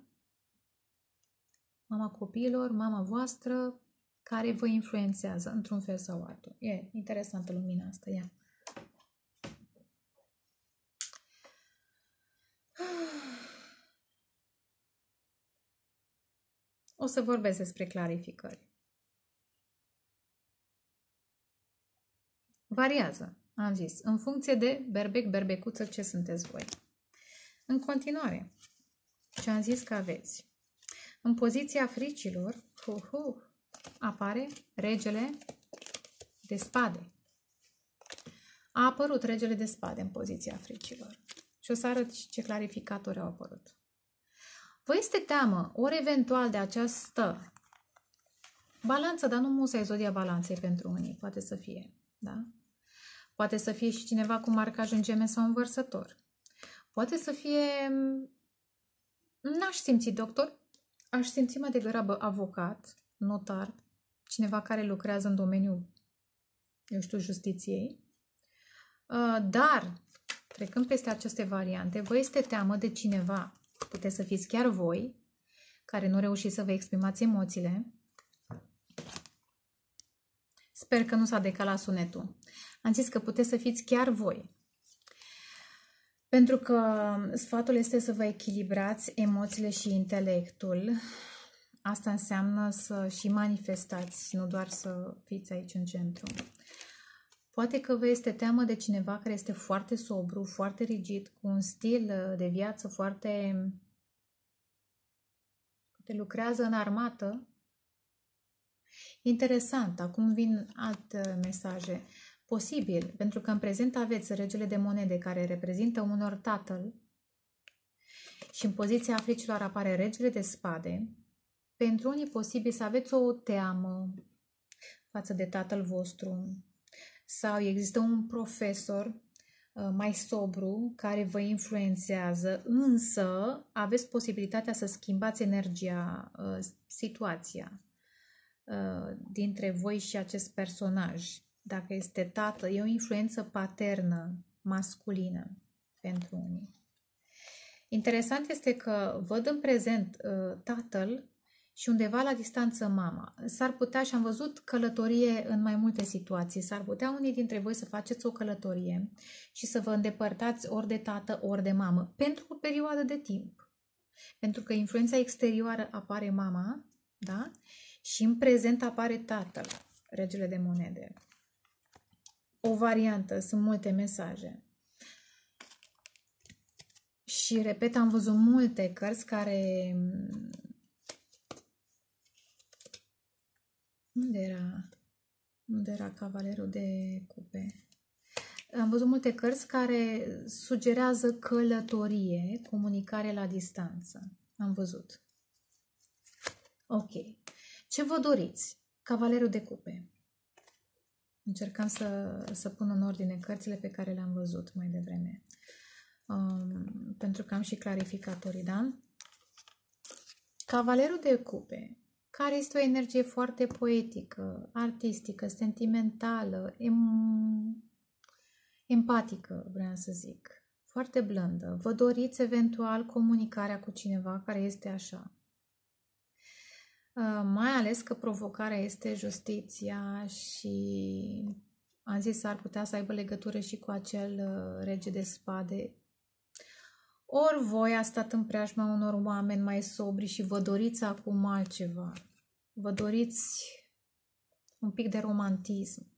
mama copiilor, mama voastră, care vă influențează într-un fel sau altul. E interesantă lumina asta, ia. O să vorbesc despre clarificări. Variază, am zis, în funcție de berbec, berbecuță, ce sunteți voi. În continuare, ce am zis că aveți. În poziția fricilor, hu, hu, apare regele de spade. A apărut regele de spade în poziția fricilor. Și o să arăt ce clarificatori au apărut. Vă este teamă, ori eventual, de această balanță, dar nu musa zodia balanței pentru unii. Poate să fie, da? Poate să fie și cineva cu marcaj în geme sau învărsător. Poate să fie... N-aș simți doctor, aș simți mai degrabă avocat, notar, cineva care lucrează în domeniul, eu știu, justiției. Uh, dar, trecând peste aceste variante, vă este teamă de cineva, puteți să fiți chiar voi, care nu reușiți să vă exprimați emoțiile. Sper că nu s-a decalat sunetul. Am zis că puteți să fiți chiar voi. Pentru că sfatul este să vă echilibrați emoțiile și intelectul. Asta înseamnă să și manifestați, nu doar să fiți aici în centru. Poate că vă este teamă de cineva care este foarte sobru, foarte rigid, cu un stil de viață foarte... Poate lucrează în armată. Interesant, acum vin alte mesaje. Posibil, pentru că în prezent aveți regele de monede care reprezintă unor tatăl și în poziția africilor apare regele de spade. Pentru unii posibil să aveți o teamă față de tatăl vostru sau există un profesor uh, mai sobru care vă influențează, însă aveți posibilitatea să schimbați energia, uh, situația uh, dintre voi și acest personaj dacă este tată, e o influență paternă, masculină pentru unii. Interesant este că văd în prezent uh, tatăl și undeva la distanță mama. S-ar putea, și am văzut călătorie în mai multe situații, s-ar putea unii dintre voi să faceți o călătorie și să vă îndepărtați ori de tată, ori de mamă, pentru o perioadă de timp. Pentru că influența exterioară apare mama, da? Și în prezent apare tatăl, regele de monede o variantă, sunt multe mesaje. Și, repet, am văzut multe cărți care... Unde era? Unde era cavalerul de cupe? Am văzut multe cărți care sugerează călătorie, comunicare la distanță. Am văzut. Ok. Ce vă doriți? Cavalerul de cupe. Încercam să, să pun în ordine cărțile pe care le-am văzut mai devreme. Um, pentru că am și clarificatorii, da? Cavalerul de cupe, care este o energie foarte poetică, artistică, sentimentală, em... empatică, vreau să zic, foarte blândă. Vă doriți eventual comunicarea cu cineva care este așa. Uh, mai ales că provocarea este justiția și am zis ar putea să aibă legătură și cu acel uh, rege de spade. Ori voi a stat în preajma unor oameni mai sobri și vă doriți acum altceva. Vă doriți un pic de romantism.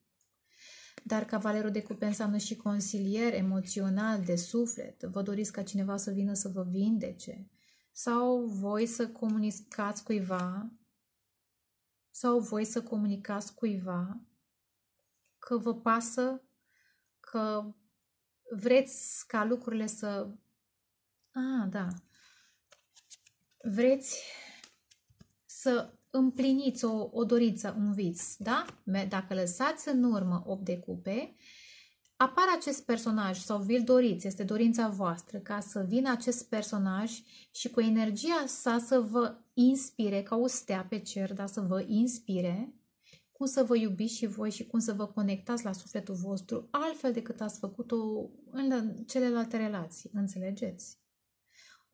Dar cavalerul de cupe înseamnă și consilier emoțional, de suflet. Vă doriți ca cineva să vină să vă vindece. Sau voi să comunicați cuiva sau voi să comunicați cuiva că vă pasă, că vreți ca lucrurile să... Ah, da. Vreți să împliniți o, o dorință, un vis, da? Dacă lăsați în urmă 8 de cupe, apare acest personaj sau vi-l doriți, este dorința voastră ca să vină acest personaj și cu energia sa să vă inspire ca o stea pe cer, dar să vă inspire cum să vă iubiți și voi și cum să vă conectați la sufletul vostru altfel decât ați făcut-o în celelalte relații, înțelegeți?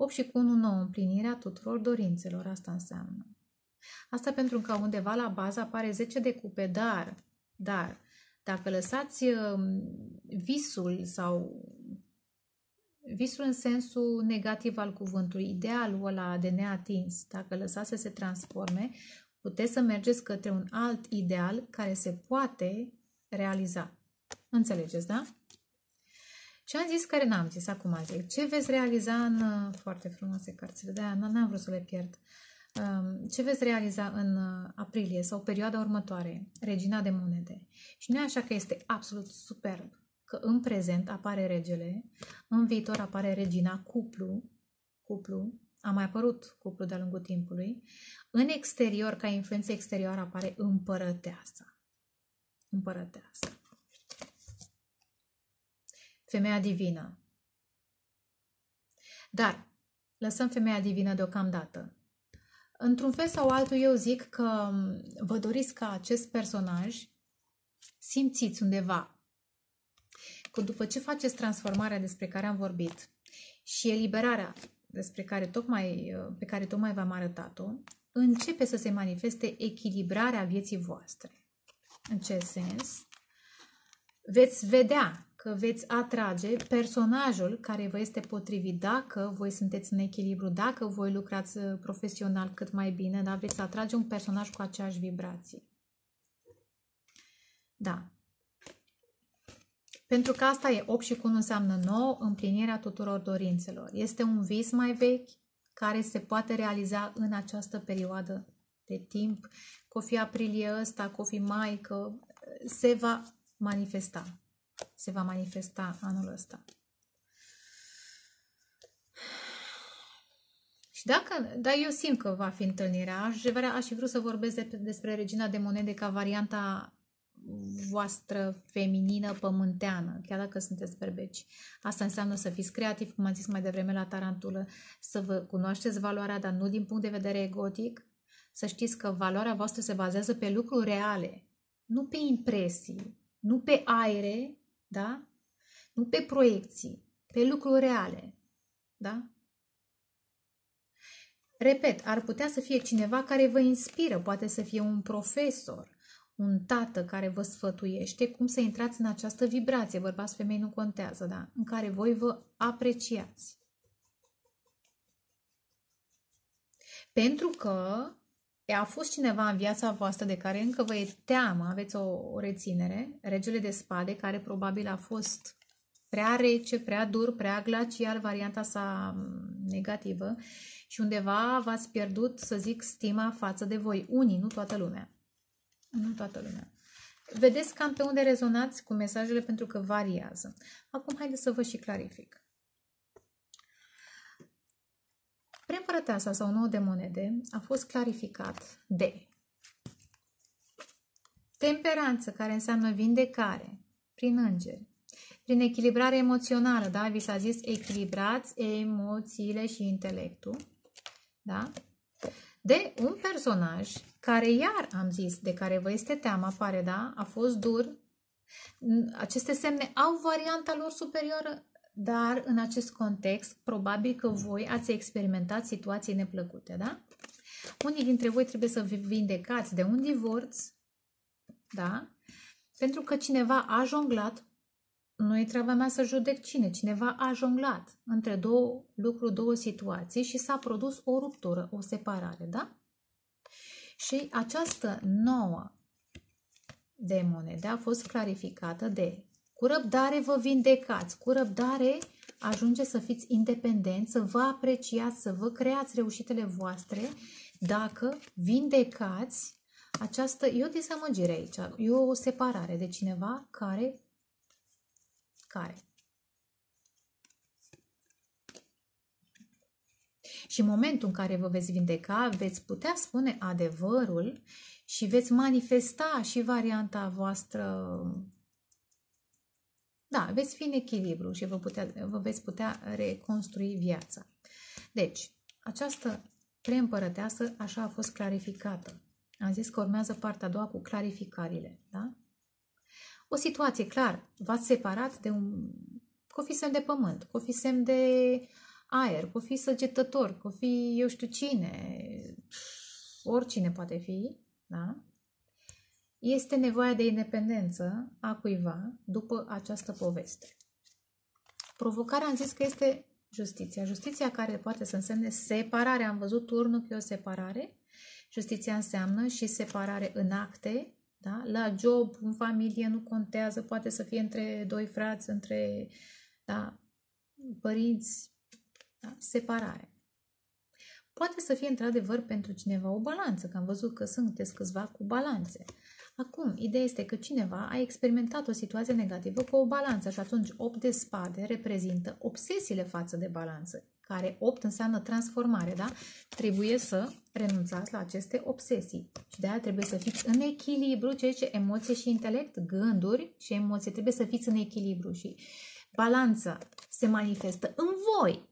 8 și cu 1, 9, împlinirea tuturor dorințelor, asta înseamnă. Asta pentru că undeva la bază apare 10 de cupe, dar, dar, dacă lăsați um, visul sau visul în sensul negativ al cuvântului, idealul ăla de neatins, dacă lăsați să se transforme, puteți să mergeți către un alt ideal care se poate realiza. Înțelegeți, da? Ce am zis care n-am zis acum zic? Ce veți realiza în uh, foarte frumoase cărțile? De-aia n-am vrut să le pierd. um, ce veți realiza în uh, aprilie sau perioada următoare, regina de monede. Și nu e așa că este absolut superb, că în prezent apare regele, în viitor apare regina cuplu, cuplu, a mai apărut cuplu de-a lungul timpului, în exterior, ca influență exterioară, apare împărăteasa. Împărăteasa. Femeia divină. Dar, lăsăm femeia divină deocamdată. Într-un fel sau altul, eu zic că vă doriți ca acest personaj simțiți undeva că după ce faceți transformarea despre care am vorbit și eliberarea despre care tocmai, pe care tocmai v-am arătat-o, începe să se manifeste echilibrarea vieții voastre. În ce sens? Veți vedea că veți atrage personajul care vă este potrivit. Dacă voi sunteți în echilibru, dacă voi lucrați uh, profesional cât mai bine, da, veți atrage un personaj cu aceeași vibrație. Da. Pentru că asta e 8 și cu 1 înseamnă 9, împlinirea tuturor dorințelor. Este un vis mai vechi care se poate realiza în această perioadă de timp. Că o fi aprilie ăsta, că o fi mai, că se va manifesta. Se va manifesta anul ăsta. Și dacă, dar eu simt că va fi întâlnirea, aș vrea, aș fi vrut să vorbesc de, despre Regina de Monede ca varianta voastră feminină pământeană, chiar dacă sunteți berbeci. Asta înseamnă să fiți creativi, cum am zis mai devreme la Tarantulă, să vă cunoașteți valoarea, dar nu din punct de vedere egotic, să știți că valoarea voastră se bazează pe lucruri reale, nu pe impresii, nu pe aere, da? Nu pe proiecții, pe lucruri reale, da? Repet, ar putea să fie cineva care vă inspiră, poate să fie un profesor, un tată care vă sfătuiește cum să intrați în această vibrație, bărbați, femei nu contează, da? în care voi vă apreciați. Pentru că a fost cineva în viața voastră de care încă vă e teamă, aveți o, o reținere, regele de spade, care probabil a fost prea rece, prea dur, prea glacial, varianta sa negativă și undeva v-ați pierdut, să zic, stima față de voi. Unii, nu toată lumea. Nu toată lumea. Vedeți cam pe unde rezonați cu mesajele pentru că variază. Acum haideți să vă și clarific. Preîmpărăteasa sau nouă de monede a fost clarificat de temperanță, care înseamnă vindecare prin îngeri, prin echilibrare emoțională, da? Vi s-a zis echilibrați emoțiile și intelectul, da? De un personaj care iar am zis, de care vă este teama, pare, da? A fost dur. Aceste semne au varianta lor superioară dar în acest context, probabil că voi ați experimentat situații neplăcute, da? Unii dintre voi trebuie să vă vindecați de un divorț, da? Pentru că cineva a jonglat, nu e treaba mea să judec cine, cineva a jonglat între două lucruri, două situații și s-a produs o ruptură, o separare, da? Și această nouă de monede a fost clarificată de cu răbdare vă vindecați, cu răbdare ajunge să fiți independenți, să vă apreciați, să vă creați reușitele voastre dacă vindecați această, e o dezamăgire aici, e o separare de cineva care, care. Și în momentul în care vă veți vindeca, veți putea spune adevărul și veți manifesta și varianta voastră da, veți fi în echilibru și vă, putea, vă veți putea reconstrui viața. Deci, această preîmpărăteasă așa a fost clarificată. Am zis că urmează partea a doua cu clarificările. Da? O situație, clar, v-ați separat de un cofi semn de pământ, cofi semn de aer, cofi săgetător, cofi eu știu cine, oricine poate fi, da? Este nevoia de independență a cuiva după această poveste. Provocarea am zis că este justiția. Justiția care poate să însemne separare. Am văzut turnul că e o separare. Justiția înseamnă și separare în acte, da? la job, în familie, nu contează, poate să fie între doi frați, între da, părinți, da? separare. Poate să fie într-adevăr pentru cineva o balanță, că am văzut că sunteți câțiva cu balanțe. Acum, ideea este că cineva a experimentat o situație negativă cu o balanță și atunci 8 de spade reprezintă obsesiile față de balanță, care 8 înseamnă transformare, da? Trebuie să renunțați la aceste obsesii și de aia trebuie să fiți în echilibru, ceea ce emoție și intelect, gânduri și emoție, trebuie să fiți în echilibru și balanța se manifestă în voi.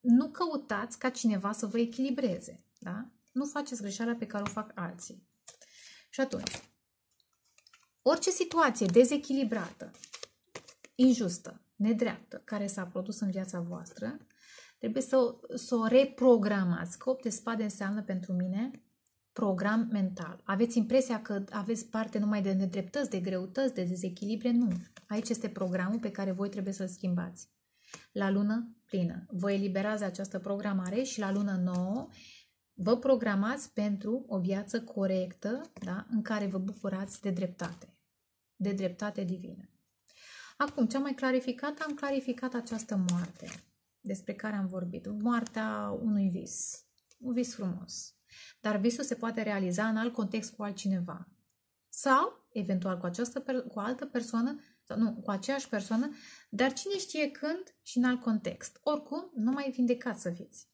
Nu căutați ca cineva să vă echilibreze, da? Nu faceți greșeala pe care o fac alții. Și atunci, orice situație dezechilibrată, injustă, nedreaptă, care s-a produs în viața voastră, trebuie să, să o reprogramați. Că 8 de spade înseamnă pentru mine program mental. Aveți impresia că aveți parte numai de nedreptăți, de greutăți, de dezechilibre? Nu. Aici este programul pe care voi trebuie să-l schimbați. La lună plină. Vă eliberați această programare și la lună nouă Vă programați pentru o viață corectă, da? în care vă bucurați de dreptate, de dreptate divină. Acum, ce am mai clarificat? Am clarificat această moarte despre care am vorbit. Moartea unui vis. Un vis frumos. Dar visul se poate realiza în alt context cu altcineva. Sau, eventual, cu, această, cu o altă persoană, sau nu, cu aceeași persoană, dar cine știe când și în alt context. Oricum, nu mai vindecați să fiți.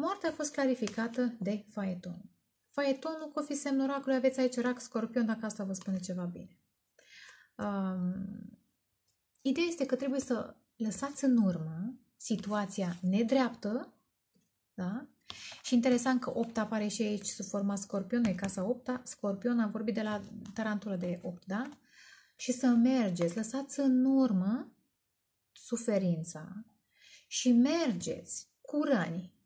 Moartea a fost clarificată de Faeton. Faetonul, cu fi semnul oracului, aveți aici rac scorpion, dacă asta vă spune ceva bine. Um, ideea este că trebuie să lăsați în urmă situația nedreaptă, da? Și interesant că 8 apare și aici sub forma scorpion, e casa 8 scorpion, am vorbit de la tarantură de 8, da? Și să mergeți, lăsați în urmă suferința și mergeți cu răni, da?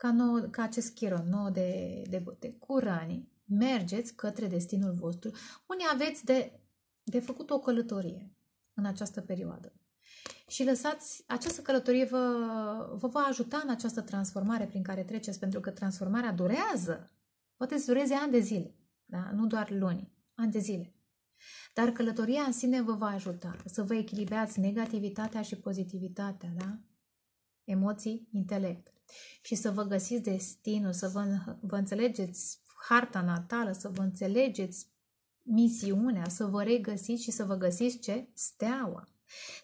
Ca, nou, ca acest chiron nou de, de băte, cu ranii, mergeți către destinul vostru. Unii aveți de, de făcut o călătorie în această perioadă. Și lăsați, această călătorie vă, vă va ajuta în această transformare prin care treceți, pentru că transformarea durează. Poate să dureze ani de zile, da? nu doar luni, ani de zile. Dar călătoria în sine vă va ajuta să vă echilibrați negativitatea și pozitivitatea, da? Emoții, intelect și să vă găsiți destinul, să vă, vă înțelegeți harta natală, să vă înțelegeți misiunea, să vă regăsiți și să vă găsiți ce? Steaua.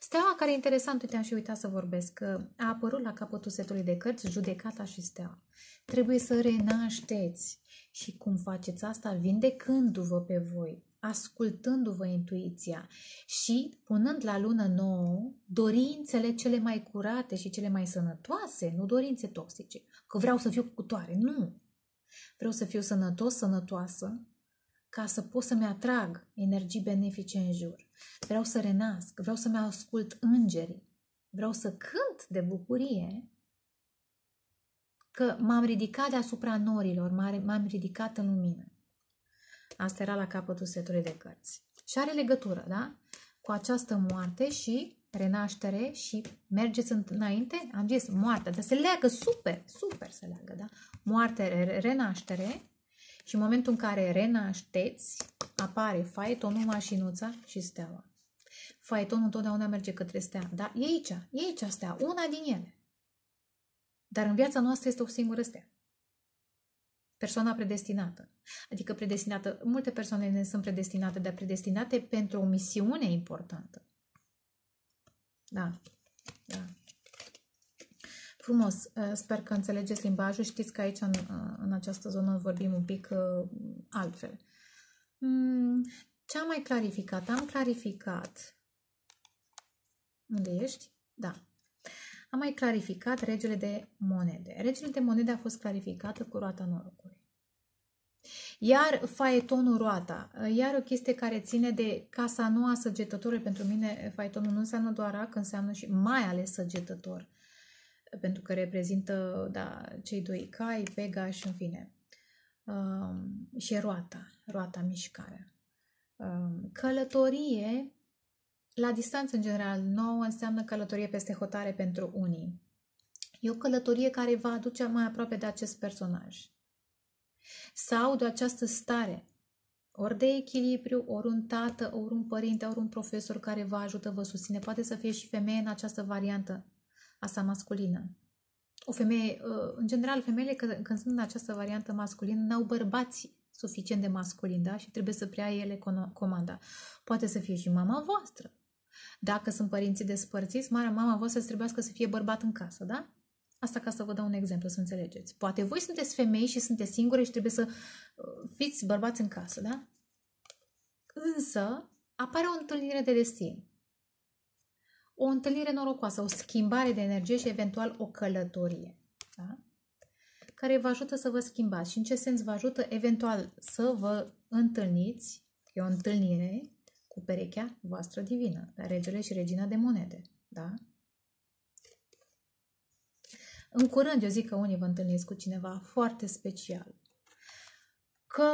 Steaua care e interesant, uite, am și uitat să vorbesc, că a apărut la capătul setului de cărți Judecata și Steaua. Trebuie să renașteți. Și cum faceți asta? Vindecându-vă pe voi, ascultându-vă intuiția și punând la lună nouă dorințele cele mai curate și cele mai sănătoase, nu dorințe toxice, că vreau să fiu cutoare, nu. Vreau să fiu sănătos, sănătoasă, ca să pot să-mi atrag energii benefice în jur. Vreau să renasc, vreau să-mi ascult îngerii, vreau să cânt de bucurie că m-am ridicat deasupra norilor, m-am ridicat în lumină. Asta era la capătul setului de cărți. Și are legătură, da? Cu această moarte și renaștere și mergeți înainte, am zis moarte, dar se leagă super, super se leagă, da? Moarte, renaștere și în momentul în care renașteți, apare faetonul, mașinuța și steaua. Faetonul întotdeauna merge către stea, da? E aici, e aici stea, una din ele. Dar în viața noastră este o singură stea persoana predestinată. Adică predestinată, multe persoane ne sunt predestinate, dar predestinate pentru o misiune importantă. Da, da. Frumos, uh, sper că înțelegeți limbajul. Știți că aici, în, uh, în această zonă, vorbim un pic uh, altfel. Mm, ce am mai clarificat? Am clarificat. Unde ești? Da. Am mai clarificat regele de monede. Regele de monede a fost clarificată cu roata norocului. Iar faetonul roata, iar o chestie care ține de casa noua săgetătorului. Pentru mine faetonul nu înseamnă doar rac, înseamnă și mai ales săgetător. Pentru că reprezintă da, cei doi cai, pega și în fine. Um, și roata, roata mișcare. Um, călătorie la distanță, în general, nouă înseamnă călătorie peste hotare pentru unii. E o călătorie care va aduce mai aproape de acest personaj. Sau de această stare, ori de echilibru, ori un tată, ori un părinte, ori un profesor care vă ajută, vă susține. Poate să fie și femeie în această variantă, asta masculină. o femeie, uh, în general, femeile când sunt în această variantă masculină n-au bărbați suficient de masculin, da? Și trebuie să preia ele comanda. Poate să fie și mama voastră. Dacă sunt părinții despărțiți, mama voastră să trebuiască să fie bărbat în casă, da? Asta ca să vă dau un exemplu, să înțelegeți. Poate voi sunteți femei și sunteți singure și trebuie să uh, fiți bărbați în casă, da? Însă apare o întâlnire de destin. O întâlnire norocoasă, o schimbare de energie și eventual o călătorie. Da? Care vă ajută să vă schimbați. Și în ce sens vă ajută eventual să vă întâlniți, e o întâlnire cu perechea voastră divină, regele și regina de monede. Da? În curând, eu zic că unii vă întâlniți cu cineva foarte special. Că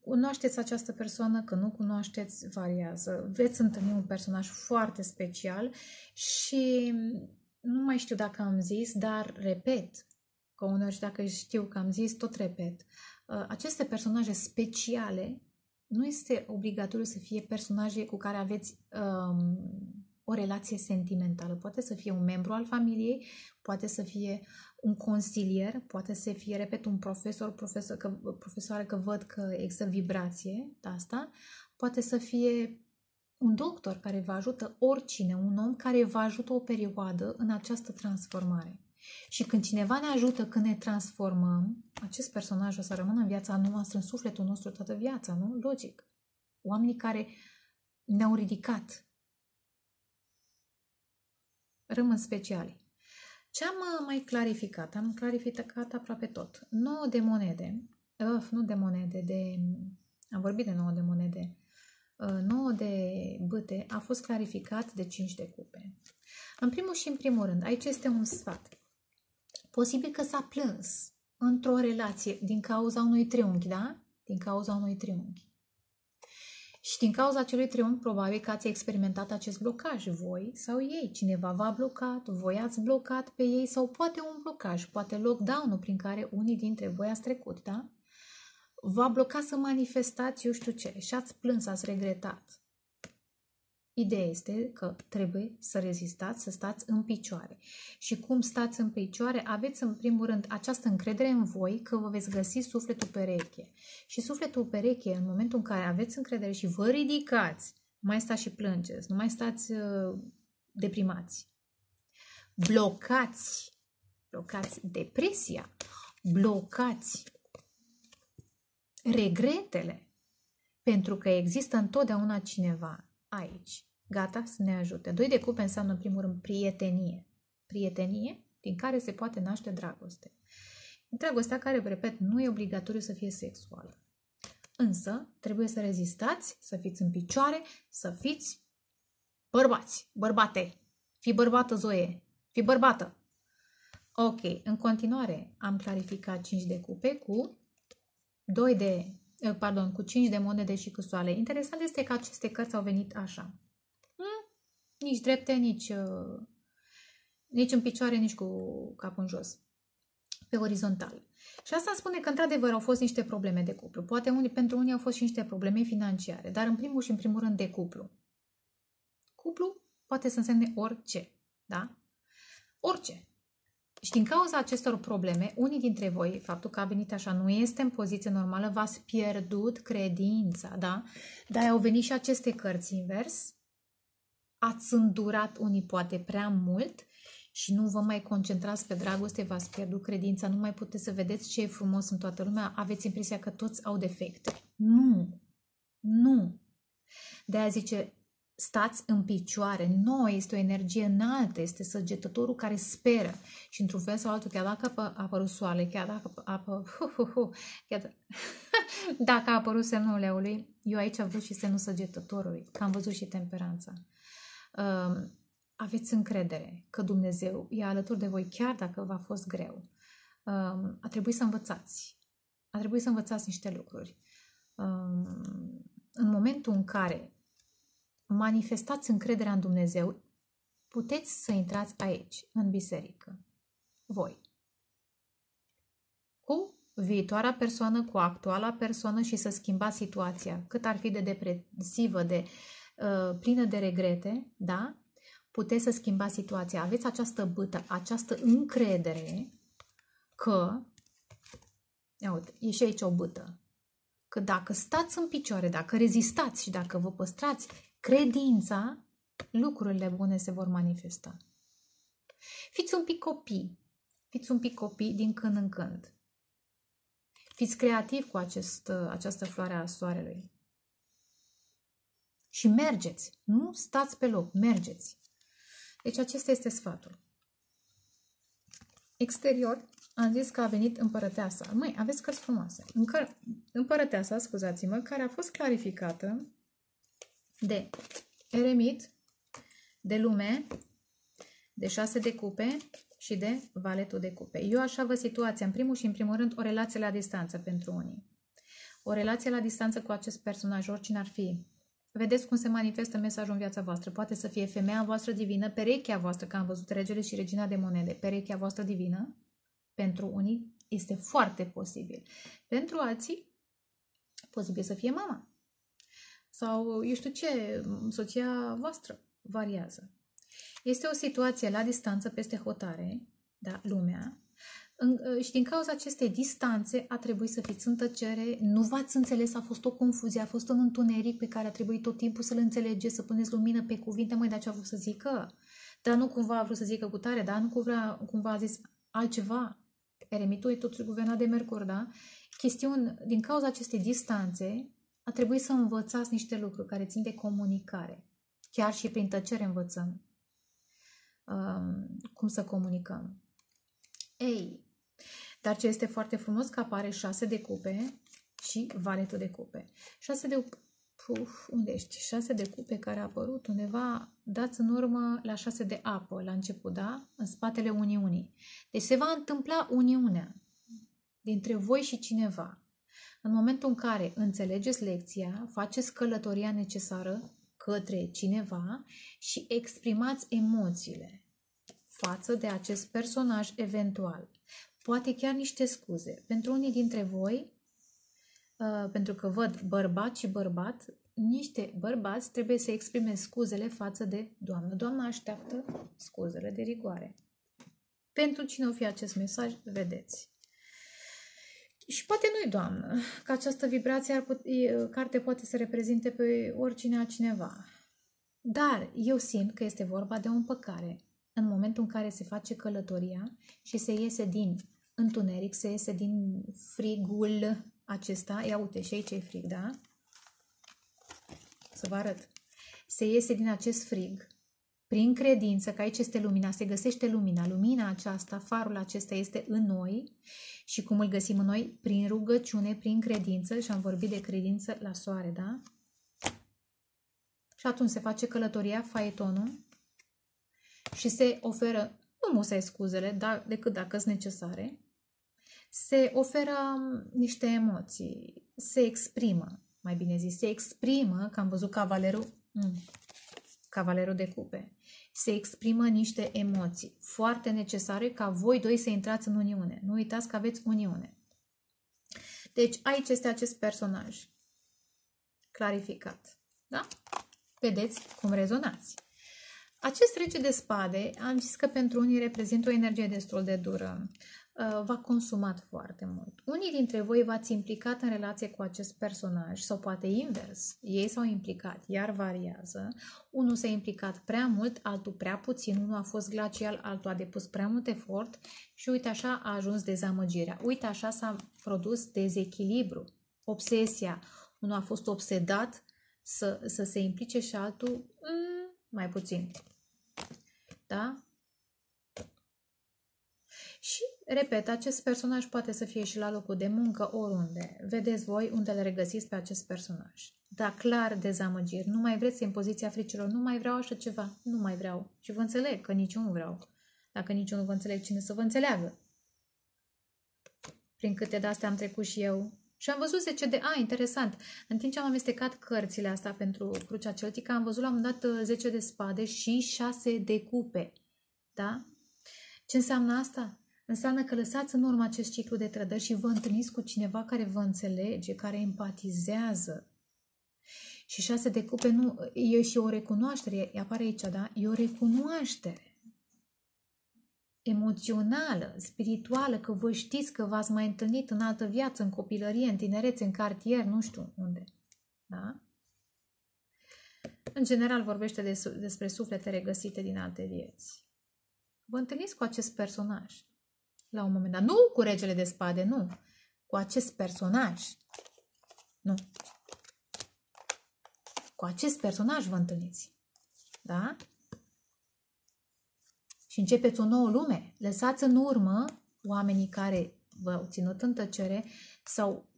cunoașteți această persoană, că nu cunoașteți, variază. Veți întâlni un personaj foarte special și nu mai știu dacă am zis, dar repet, că uneori și dacă știu că am zis, tot repet. Uh, aceste personaje speciale nu este obligatoriu să fie personaje cu care aveți um, o relație sentimentală. Poate să fie un membru al familiei, poate să fie un consilier, poate să fie, repet, un profesor, profesor că, profesoară că văd că există vibrație de asta, poate să fie un doctor care vă ajută, oricine, un om care vă ajută o perioadă în această transformare. Și când cineva ne ajută, când ne transformăm, acest personaj o să rămână în viața noastră, în sufletul nostru toată viața, nu? Logic. Oamenii care ne-au ridicat rămân speciali. Ce am uh, mai clarificat? Am clarificat aproape tot. 9 de monede, uh, nu de monede, de, am vorbit de 9 de monede, uh, 9 de bâte a fost clarificat de 5 de cupe. În primul și în primul rând, aici este un sfat. Posibil că s-a plâns într-o relație din cauza unui triunghi, da? Din cauza unui triunghi. Și din cauza acelui triunghi, probabil că ați experimentat acest blocaj, voi sau ei. Cineva v-a blocat, voi ați blocat pe ei sau poate un blocaj, poate lockdown-ul prin care unii dintre voi ați trecut, da? V-a blocat să manifestați eu știu ce și ați plâns, ați regretat. Ideea este că trebuie să rezistați, să stați în picioare. Și cum stați în picioare, aveți în primul rând această încredere în voi că vă veți găsi sufletul pereche. Și sufletul pereche, în momentul în care aveți încredere și vă ridicați, nu mai stați și plângeți, nu mai stați uh, deprimați. Blocați, blocați depresia, blocați regretele, pentru că există întotdeauna cineva aici gata să ne ajute. Doi de cupe înseamnă, în primul rând, prietenie. Prietenie din care se poate naște dragoste. Dragostea care, repet, nu e obligatoriu să fie sexuală. Însă, trebuie să rezistați, să fiți în picioare, să fiți bărbați, bărbate. Fi bărbată, Zoe. Fi bărbată. Ok, în continuare am clarificat 5 de cupe cu 2 de, eh, pardon, cu 5 de monede și cu soale. Interesant este că aceste cărți au venit așa nici drepte, nici, uh, nici în picioare, nici cu capul în jos, pe orizontal. Și asta spune că, într-adevăr, au fost niște probleme de cuplu. Poate unii, pentru unii au fost și niște probleme financiare, dar în primul și în primul rând de cuplu. Cuplu poate să însemne orice, da? Orice. Și din cauza acestor probleme, unii dintre voi, faptul că a venit așa, nu este în poziție normală, v-ați pierdut credința, da? Dar au venit și aceste cărți invers, ați îndurat unii poate prea mult și nu vă mai concentrați pe dragoste, v-ați pierdut credința, nu mai puteți să vedeți ce e frumos în toată lumea, aveți impresia că toți au defecte. Nu! Nu! De aia zice, stați în picioare. Noi este o energie înaltă, este săgetătorul care speră. Și într-un fel sau altul, chiar dacă a apărut soare, chiar dacă a apărut, chiar (laughs) dacă a apărut semnul leului, eu aici am văzut și semnul săgetătorului, că am văzut și temperanța aveți încredere că Dumnezeu e alături de voi chiar dacă v-a fost greu. A trebuit să învățați. A trebuit să învățați niște lucruri. În momentul în care manifestați încrederea în Dumnezeu, puteți să intrați aici, în biserică. Voi. Cu viitoarea persoană, cu actuala persoană și să schimbați situația, cât ar fi de depresivă, de uh, Uh, plină de regrete, da? puteți să schimbați situația. Aveți această bâtă, această încredere că, ia uite, e și aici o bâtă, că dacă stați în picioare, dacă rezistați și dacă vă păstrați credința, lucrurile bune se vor manifesta. Fiți un pic copii, fiți un pic copii din când în când. Fiți creativi cu acest, această floare a soarelui. Și mergeți, nu stați pe loc, mergeți. Deci acesta este sfatul. Exterior, am zis că a venit împărăteasa. Măi, aveți cărți frumoase. Încă, împărăteasa, scuzați-mă, care a fost clarificată de eremit, de lume, de șase de cupe și de valetul de cupe. Eu așa văd situația. În primul și în primul rând, o relație la distanță pentru unii. O relație la distanță cu acest personaj, oricine ar fi. Vedeți cum se manifestă mesajul în viața voastră. Poate să fie femeia voastră divină, perechea voastră, că am văzut regele și regina de monede, perechea voastră divină, pentru unii este foarte posibil. Pentru alții, posibil să fie mama. Sau, eu știu ce, soția voastră variază. Este o situație la distanță peste hotare, da, lumea, în, și din cauza acestei distanțe a trebuit să fiți în tăcere, nu v-ați înțeles, a fost o confuzie, a fost un întuneric pe care a trebuit tot timpul să-l înțelegeți, să puneți lumină pe cuvinte, mai de ce a vrut să zică, dar nu cumva a vrut să zică cu tare, dar nu cumva, cumva a zis altceva. Eremitul e totuși guvernat de Mercur, da? Chestiuni, din cauza acestei distanțe, a trebuit să învățați niște lucruri care țin de comunicare. Chiar și prin tăcere învățăm um, cum să comunicăm. Ei, dar ce este foarte frumos că apare șase de cupe și valetul de cupe. Șase de Puf, unde ești? Șase de cupe care a apărut undeva, dați în urmă la șase de apă, la început, da? În spatele Uniunii. Deci se va întâmpla Uniunea dintre voi și cineva. În momentul în care înțelegeți lecția, faceți călătoria necesară către cineva și exprimați emoțiile față de acest personaj eventual. Poate chiar niște scuze. Pentru unii dintre voi, uh, pentru că văd bărbat și bărbat, niște bărbați trebuie să exprime scuzele față de doamnă. Doamna așteaptă scuzele de rigoare. Pentru cine o fi acest mesaj, vedeți. Și poate nu-i doamnă, că această vibrație ar put- carte poate să reprezinte pe oricine altcineva. Dar eu simt că este vorba de o împăcare în momentul în care se face călătoria și se iese din întuneric, se iese din frigul acesta. Ia uite, și aici e frig, da? Să vă arăt. Se iese din acest frig prin credință că aici este lumina, se găsește lumina. Lumina aceasta, farul acesta este în noi și cum îl găsim în noi? Prin rugăciune, prin credință și am vorbit de credință la soare, da? Și atunci se face călătoria, faetonul și se oferă, nu musai scuzele, dar decât dacă sunt necesare, se oferă niște emoții, se exprimă, mai bine zis, se exprimă, că am văzut cavalerul, mm, cavalerul de cupe, se exprimă niște emoții foarte necesare ca voi doi să intrați în uniune. Nu uitați că aveți uniune. Deci aici este acest personaj clarificat. Da? Vedeți cum rezonați. Acest rege de spade, am zis că pentru unii reprezintă o energie destul de dură. Uh, v-a consumat foarte mult. Unii dintre voi v-ați implicat în relație cu acest personaj sau poate invers. Ei s-au implicat, iar variază. Unul s-a implicat prea mult, altul prea puțin, unul a fost glacial, altul a depus prea mult efort și uite așa a ajuns dezamăgirea. Uite așa s-a produs dezechilibru, obsesia. Unul a fost obsedat să, să se implice și altul mm, mai puțin. Da? Și, repet, acest personaj poate să fie și la locul de muncă, oriunde. Vedeți voi unde le regăsiți pe acest personaj. Da, clar dezamăgiri. Nu mai vreți în poziția fricilor. Nu mai vreau așa ceva. Nu mai vreau. Și vă înțeleg că nici eu nu vreau. Dacă nici eu nu vă înțeleg, cine să vă înțeleagă? Prin câte de-astea am trecut și eu. Și am văzut 10 de... A, interesant. În timp ce am amestecat cărțile astea pentru Crucea Celtică, am văzut la un dat 10 uh, de spade și 6 de cupe. Da? Ce înseamnă asta? Înseamnă că lăsați în urmă acest ciclu de trădări și vă întâlniți cu cineva care vă înțelege, care empatizează. Și șase de cupe nu, e și o recunoaștere, apare aici, da? E o recunoaștere emoțională, spirituală, că vă știți că v-ați mai întâlnit în altă viață, în copilărie, în tinerețe, în cartier, nu știu unde. Da? În general vorbește de, despre suflete regăsite din alte vieți. Vă întâlniți cu acest personaj la un moment dat. Nu cu regele de spade, nu. Cu acest personaj. Nu. Cu acest personaj vă întâlniți. Da? Și începeți o nouă lume. Lăsați în urmă oamenii care v-au ținut în tăcere sau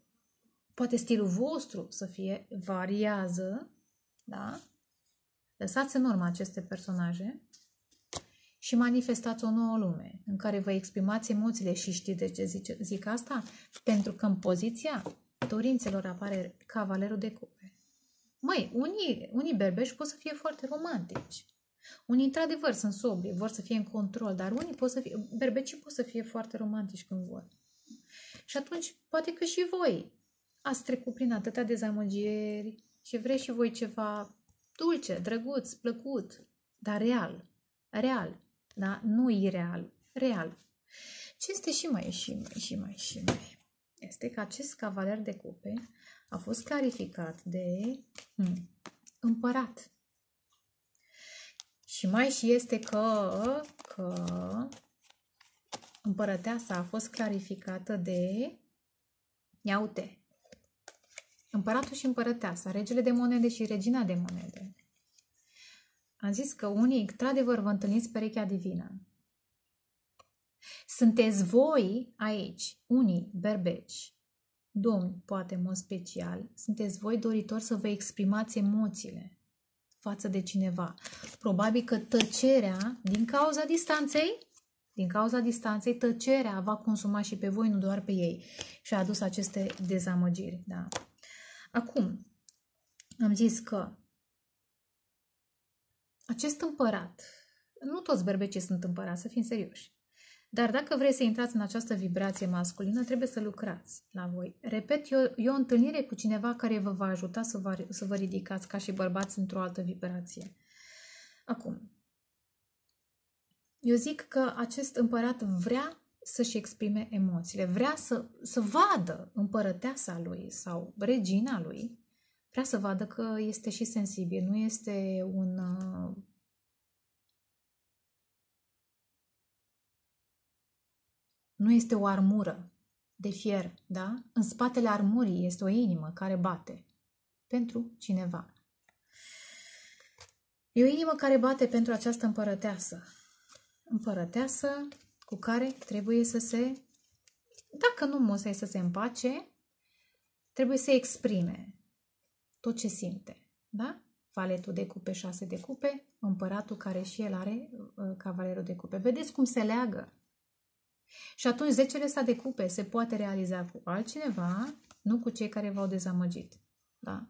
poate stilul vostru să fie, variază, da? Lăsați în urmă aceste personaje și manifestați o nouă lume în care vă exprimați emoțiile și știți de ce zic, zic asta? Pentru că în poziția dorințelor apare cavalerul de cupe. Măi, unii, unii berbeși pot să fie foarte romantici. Unii, într-adevăr, sunt sobri, vor să fie în control, dar unii pot să fie, berbecii pot să fie foarte romantici când vor. Și atunci, poate că și voi ați trecut prin atâtea dezamăgiri și vreți și voi ceva dulce, drăguț, plăcut, dar real. Real. Da? Nu ireal. Real. Ce este și mai, și mai, și mai, și mai? Este că acest cavaler de cupe a fost clarificat de hmm, împărat. Și mai și este că, că împărăteasa a fost clarificată de, ia uite, împăratul și împărăteasa, regele de monede și regina de monede. Am zis că unii, într-adevăr, vă întâlniți perechea divină. Sunteți voi aici, unii berbeci, domni, poate în mod special, sunteți voi doritori să vă exprimați emoțiile față de cineva. Probabil că tăcerea, din cauza distanței, din cauza distanței, tăcerea va consuma și pe voi, nu doar pe ei. Și a adus aceste dezamăgiri. Da? Acum, am zis că acest împărat, nu toți berbecii sunt împărați, să fim serioși. Dar dacă vreți să intrați în această vibrație masculină, trebuie să lucrați la voi. Repet, e o, e o întâlnire cu cineva care vă va ajuta să vă, să vă ridicați ca și bărbați într-o altă vibrație. Acum, eu zic că acest împărat vrea să-și exprime emoțiile, vrea să, să vadă împărăteasa lui sau regina lui, vrea să vadă că este și sensibil, nu este un nu este o armură de fier, da? În spatele armurii este o inimă care bate pentru cineva. E o inimă care bate pentru această împărăteasă. Împărăteasă cu care trebuie să se, dacă nu musai să se împace, trebuie să exprime tot ce simte. Da? Valetul de cupe, șase de cupe, împăratul care și el are uh, cavalerul de cupe. Vedeți cum se leagă și atunci zecele ăsta de cupe se poate realiza cu altcineva, nu cu cei care v-au dezamăgit. Da?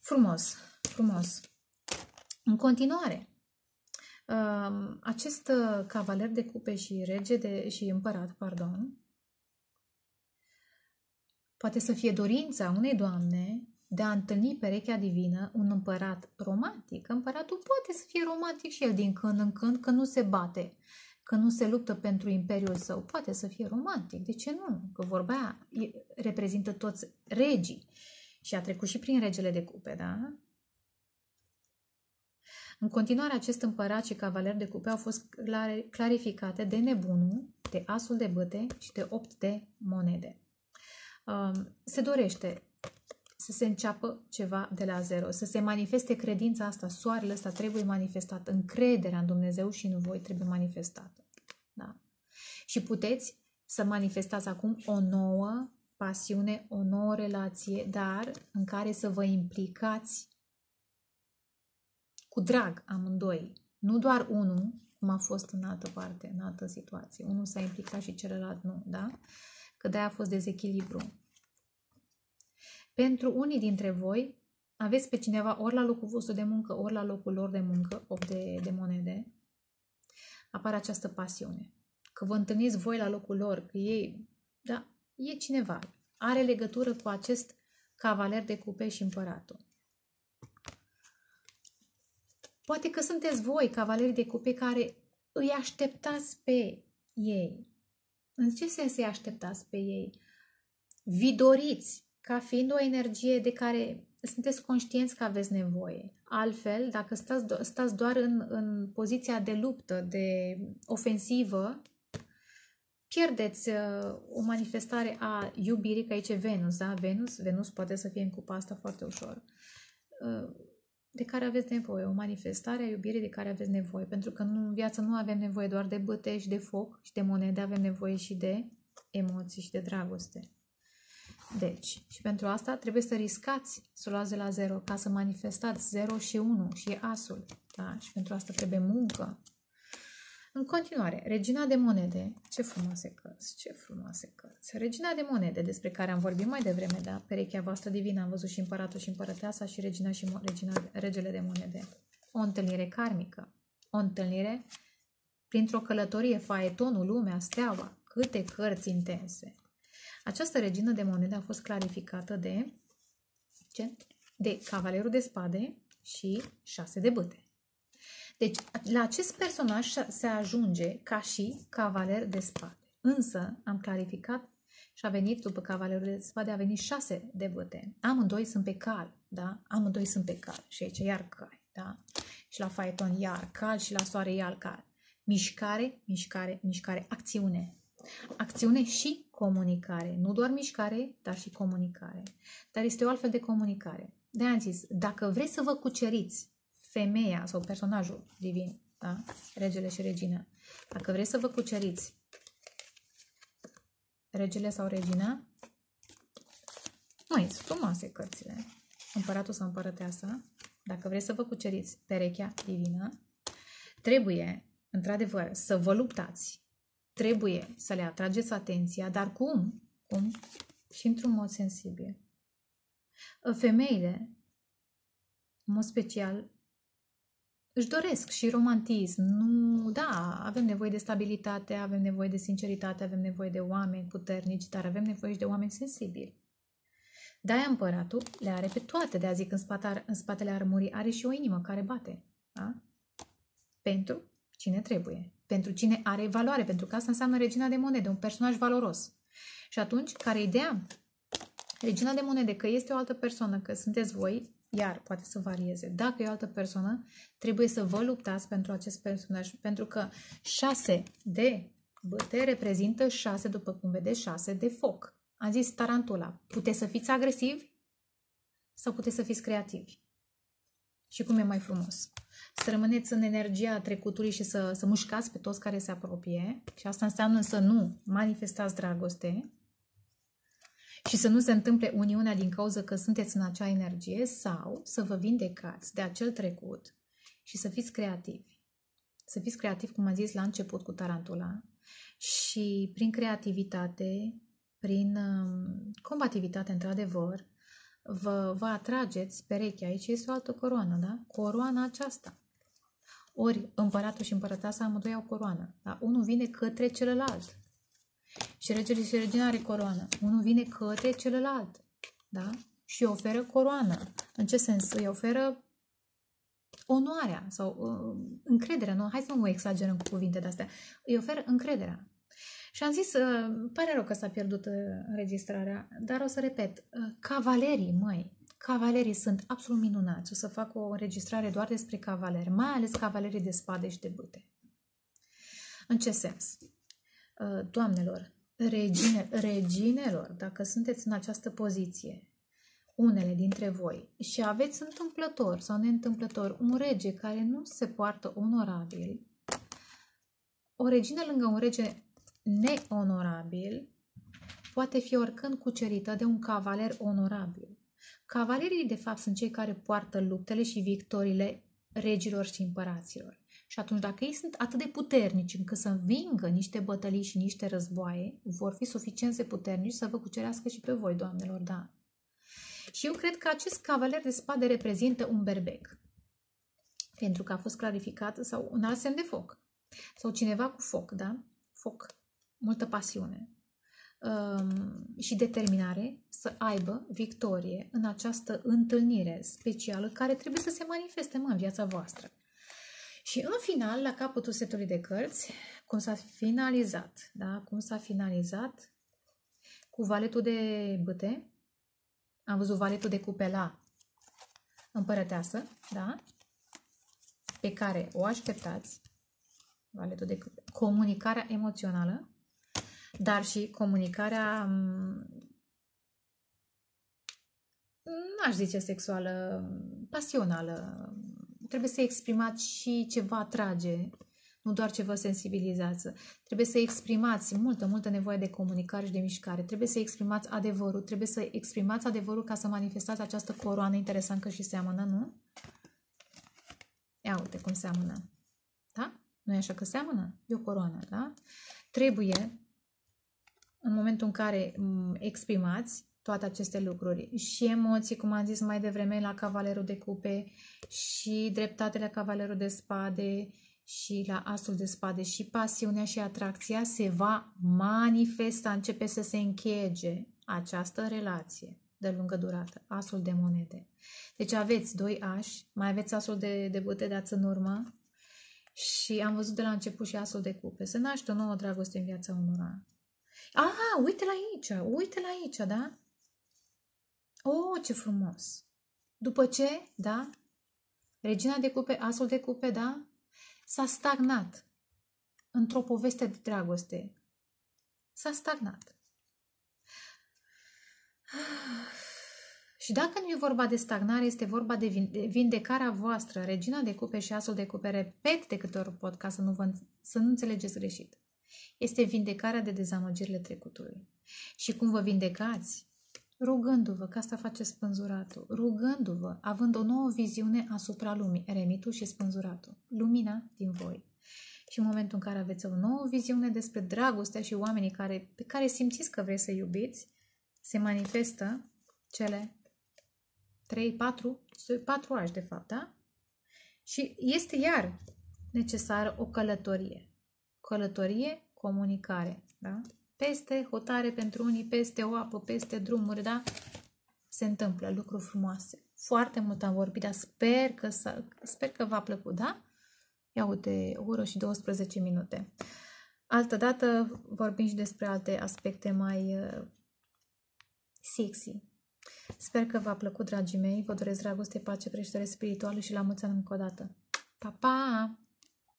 Frumos, frumos. În continuare, um, acest uh, cavaler de cupe și rege de, și împărat, pardon, poate să fie dorința unei doamne de a întâlni perechea divină un împărat romantic. Împăratul poate să fie romantic și el din când în când, că nu se bate că nu se luptă pentru imperiul său. Poate să fie romantic, de ce nu? Că vorba aia reprezintă toți regii și a trecut și prin regele de cupe, da? În continuare, acest împărat și cavaler de cupe au fost clarificate de nebunul, de asul de băte și de opt de monede. Um, se dorește să se înceapă ceva de la zero, să se manifeste credința asta, soarele ăsta trebuie manifestat, încrederea în Dumnezeu și în voi trebuie manifestată. Da? Și puteți să manifestați acum o nouă pasiune, o nouă relație, dar în care să vă implicați cu drag amândoi. Nu doar unul, cum a fost în altă parte, în altă situație. Unul s-a implicat și celălalt nu, da? Că de-aia a fost dezechilibru. Pentru unii dintre voi, aveți pe cineva ori la locul vostru de muncă, ori la locul lor de muncă, 8 de, de monede, apare această pasiune. Că vă întâlniți voi la locul lor, că ei, da, e cineva, are legătură cu acest cavaler de cupe și împăratul. Poate că sunteți voi, cavalerii de cupe, care îi așteptați pe ei. În ce sens îi așteptați pe ei? Vi doriți ca fiind o energie de care sunteți conștienți că aveți nevoie. Altfel, dacă stați, stați doar în, în poziția de luptă, de ofensivă, pierdeți uh, o manifestare a iubirii, că aici e Venus, da? Venus, Venus poate să fie în cupa asta foarte ușor. Uh, de care aveți nevoie, o manifestare a iubirii de care aveți nevoie, pentru că nu, în viață nu avem nevoie doar de băte și de foc și de monede, avem nevoie și de emoții și de dragoste. Deci, și pentru asta trebuie să riscați să o luați de la 0 ca să manifestați 0 și 1 și e asul. Da? Și pentru asta trebuie muncă. În continuare, Regina de Monede. Ce frumoase cărți, ce frumoase cărți. Regina de Monede, despre care am vorbit mai devreme, da? Perechea voastră divină, am văzut și împăratul și împărăteasa și Regina și Regina, Regele de Monede. O întâlnire karmică. O întâlnire printr-o călătorie, faetonul, lumea, steaua. Câte cărți intense. Această regină de monede a fost clarificată de, ce? de cavalerul de spade și șase de băte. Deci, la acest personaj se ajunge ca și cavaler de spade. Însă, am clarificat și a venit, după cavalerul de spade, a venit șase de băte. Amândoi sunt pe cal, da? Amândoi sunt pe cal. Și aici iar cai, da? Și la faeton iar cal și la soare iar cal. Mișcare, mișcare, mișcare, acțiune. Acțiune și comunicare. Nu doar mișcare, dar și comunicare. Dar este o altfel de comunicare. de am zis, dacă vreți să vă cuceriți femeia sau personajul divin, da? regele și regina, dacă vreți să vă cuceriți regele sau regina, mai sunt frumoase cărțile. Împăratul sau împărăteasa, dacă vreți să vă cuceriți perechea divină, trebuie, într-adevăr, să vă luptați trebuie să le atrageți atenția, dar cum? Cum? Și într-un mod sensibil. Femeile, în mod special, își doresc și romantism. Nu, da, avem nevoie de stabilitate, avem nevoie de sinceritate, avem nevoie de oameni puternici, dar avem nevoie și de oameni sensibili. De-aia împăratul le are pe toate, de a zic în, spate, în spatele armurii are și o inimă care bate. Da? Pentru cine trebuie pentru cine are valoare, pentru că asta înseamnă regina de monede, un personaj valoros. Și atunci, care ideea? Regina de monede, că este o altă persoană, că sunteți voi, iar poate să varieze. Dacă e o altă persoană, trebuie să vă luptați pentru acest personaj, pentru că șase de băte reprezintă șase, după cum vedeți, șase de foc. Am zis tarantula. Puteți să fiți agresivi sau puteți să fiți creativi. Și cum e mai frumos? Să rămâneți în energia trecutului și să, să mușcați pe toți care se apropie și asta înseamnă să nu manifestați dragoste și să nu se întâmple uniunea din cauza că sunteți în acea energie sau să vă vindecați de acel trecut și să fiți creativi. Să fiți creativi, cum am zis la început cu tarantula și prin creativitate, prin um, combativitate, într-adevăr, vă, vă atrageți perechea. Aici este o altă coroană, da? Coroana aceasta. Ori împăratul și împărăteasa amândoi au coroană. Da? Unul vine către celălalt. Și regele și regina are coroană. Unul vine către celălalt. Da? Și îi oferă coroană. În ce sens? Îi oferă onoarea sau uh, încrederea. Nu? Hai să nu exagerăm cu cuvinte de astea. Îi oferă încrederea. Și am zis, uh, pare rău că s-a pierdut uh, înregistrarea, dar o să repet, uh, cavalerii, măi, Cavalerii sunt absolut minunați. O să fac o înregistrare doar despre cavaleri, mai ales cavalerii de spade și de bâte. În ce sens? Uh, doamnelor, regine, reginelor, dacă sunteți în această poziție, unele dintre voi, și aveți întâmplător sau neîntâmplător un rege care nu se poartă onorabil, o regină lângă un rege neonorabil poate fi oricând cucerită de un cavaler onorabil. Cavalerii, de fapt, sunt cei care poartă luptele și victorile regilor și împăraților. Și atunci, dacă ei sunt atât de puternici încât să învingă niște bătălii și niște războaie, vor fi suficient de puternici să vă cucerească și pe voi, doamnelor, da. Și eu cred că acest cavaler de spade reprezintă un berbec. Pentru că a fost clarificat sau un alt semn de foc. Sau cineva cu foc, da? Foc. Multă pasiune. Um, și determinare să aibă victorie în această întâlnire specială care trebuie să se manifeste mă, în viața voastră. Și în final, la capătul setului de cărți, cum s-a finalizat, da? cum s-a finalizat cu valetul de băte, am văzut valetul de cupela împărăteasă, da? pe care o așteptați, valetul de cupela, comunicarea emoțională, dar și comunicarea, n-aș zice sexuală, pasională. Trebuie să exprimați și ce vă atrage, nu doar ce vă sensibilizează. Trebuie să exprimați multă, multă nevoie de comunicare și de mișcare. Trebuie să exprimați adevărul. Trebuie să exprimați adevărul ca să manifestați această coroană interesantă și seamănă, nu? Ia uite cum seamănă. Da? Nu e așa că seamănă? E o coroană, da? Trebuie, în momentul în care exprimați toate aceste lucruri, și emoții, cum am zis mai devreme, la cavalerul de cupe, și dreptate la cavalerul de spade, și la asul de spade și pasiunea și atracția se va manifesta, începe să se închege această relație de lungă durată, asul de monede. Deci aveți doi ași, mai aveți asul de, de bute dați în urmă și am văzut de la început și asul de cupe. Se naște o nouă dragoste în viața unora. Aha, uite la aici, uite la aici, da? Oh, ce frumos! După ce, da? Regina de cupe, asul de cupe, da? S-a stagnat într-o poveste de dragoste. S-a stagnat. (sighs) Și dacă nu e vorba de stagnare, este vorba de vindecarea voastră. Regina de cupe și asul de cupe, repet de câte ori pot ca să nu, vă, să nu înțelegeți greșit. Este vindecarea de dezamăgirile trecutului. Și cum vă vindecați? Rugându-vă, că asta face spânzuratul, rugându-vă, având o nouă viziune asupra lumii, eremitul și spânzuratul, lumina din voi. Și în momentul în care aveți o nouă viziune despre dragostea și oamenii care, pe care simțiți că vreți să iubiți, se manifestă cele 3, 4, 4 ani de fapt, da? Și este iar necesară o călătorie. Călătorie, comunicare, da? Peste hotare pentru unii, peste o apă, peste drumuri, da? Se întâmplă lucruri frumoase. Foarte mult am vorbit, dar sper că, sper că v-a plăcut, da? Ia uite, o oră și 12 minute. Altă dată vorbim și despre alte aspecte mai uh, sexy. Sper că v-a plăcut, dragii mei. Vă doresc dragoste, pace, creștere spirituală și la mulți ani încă o dată. Pa, pa!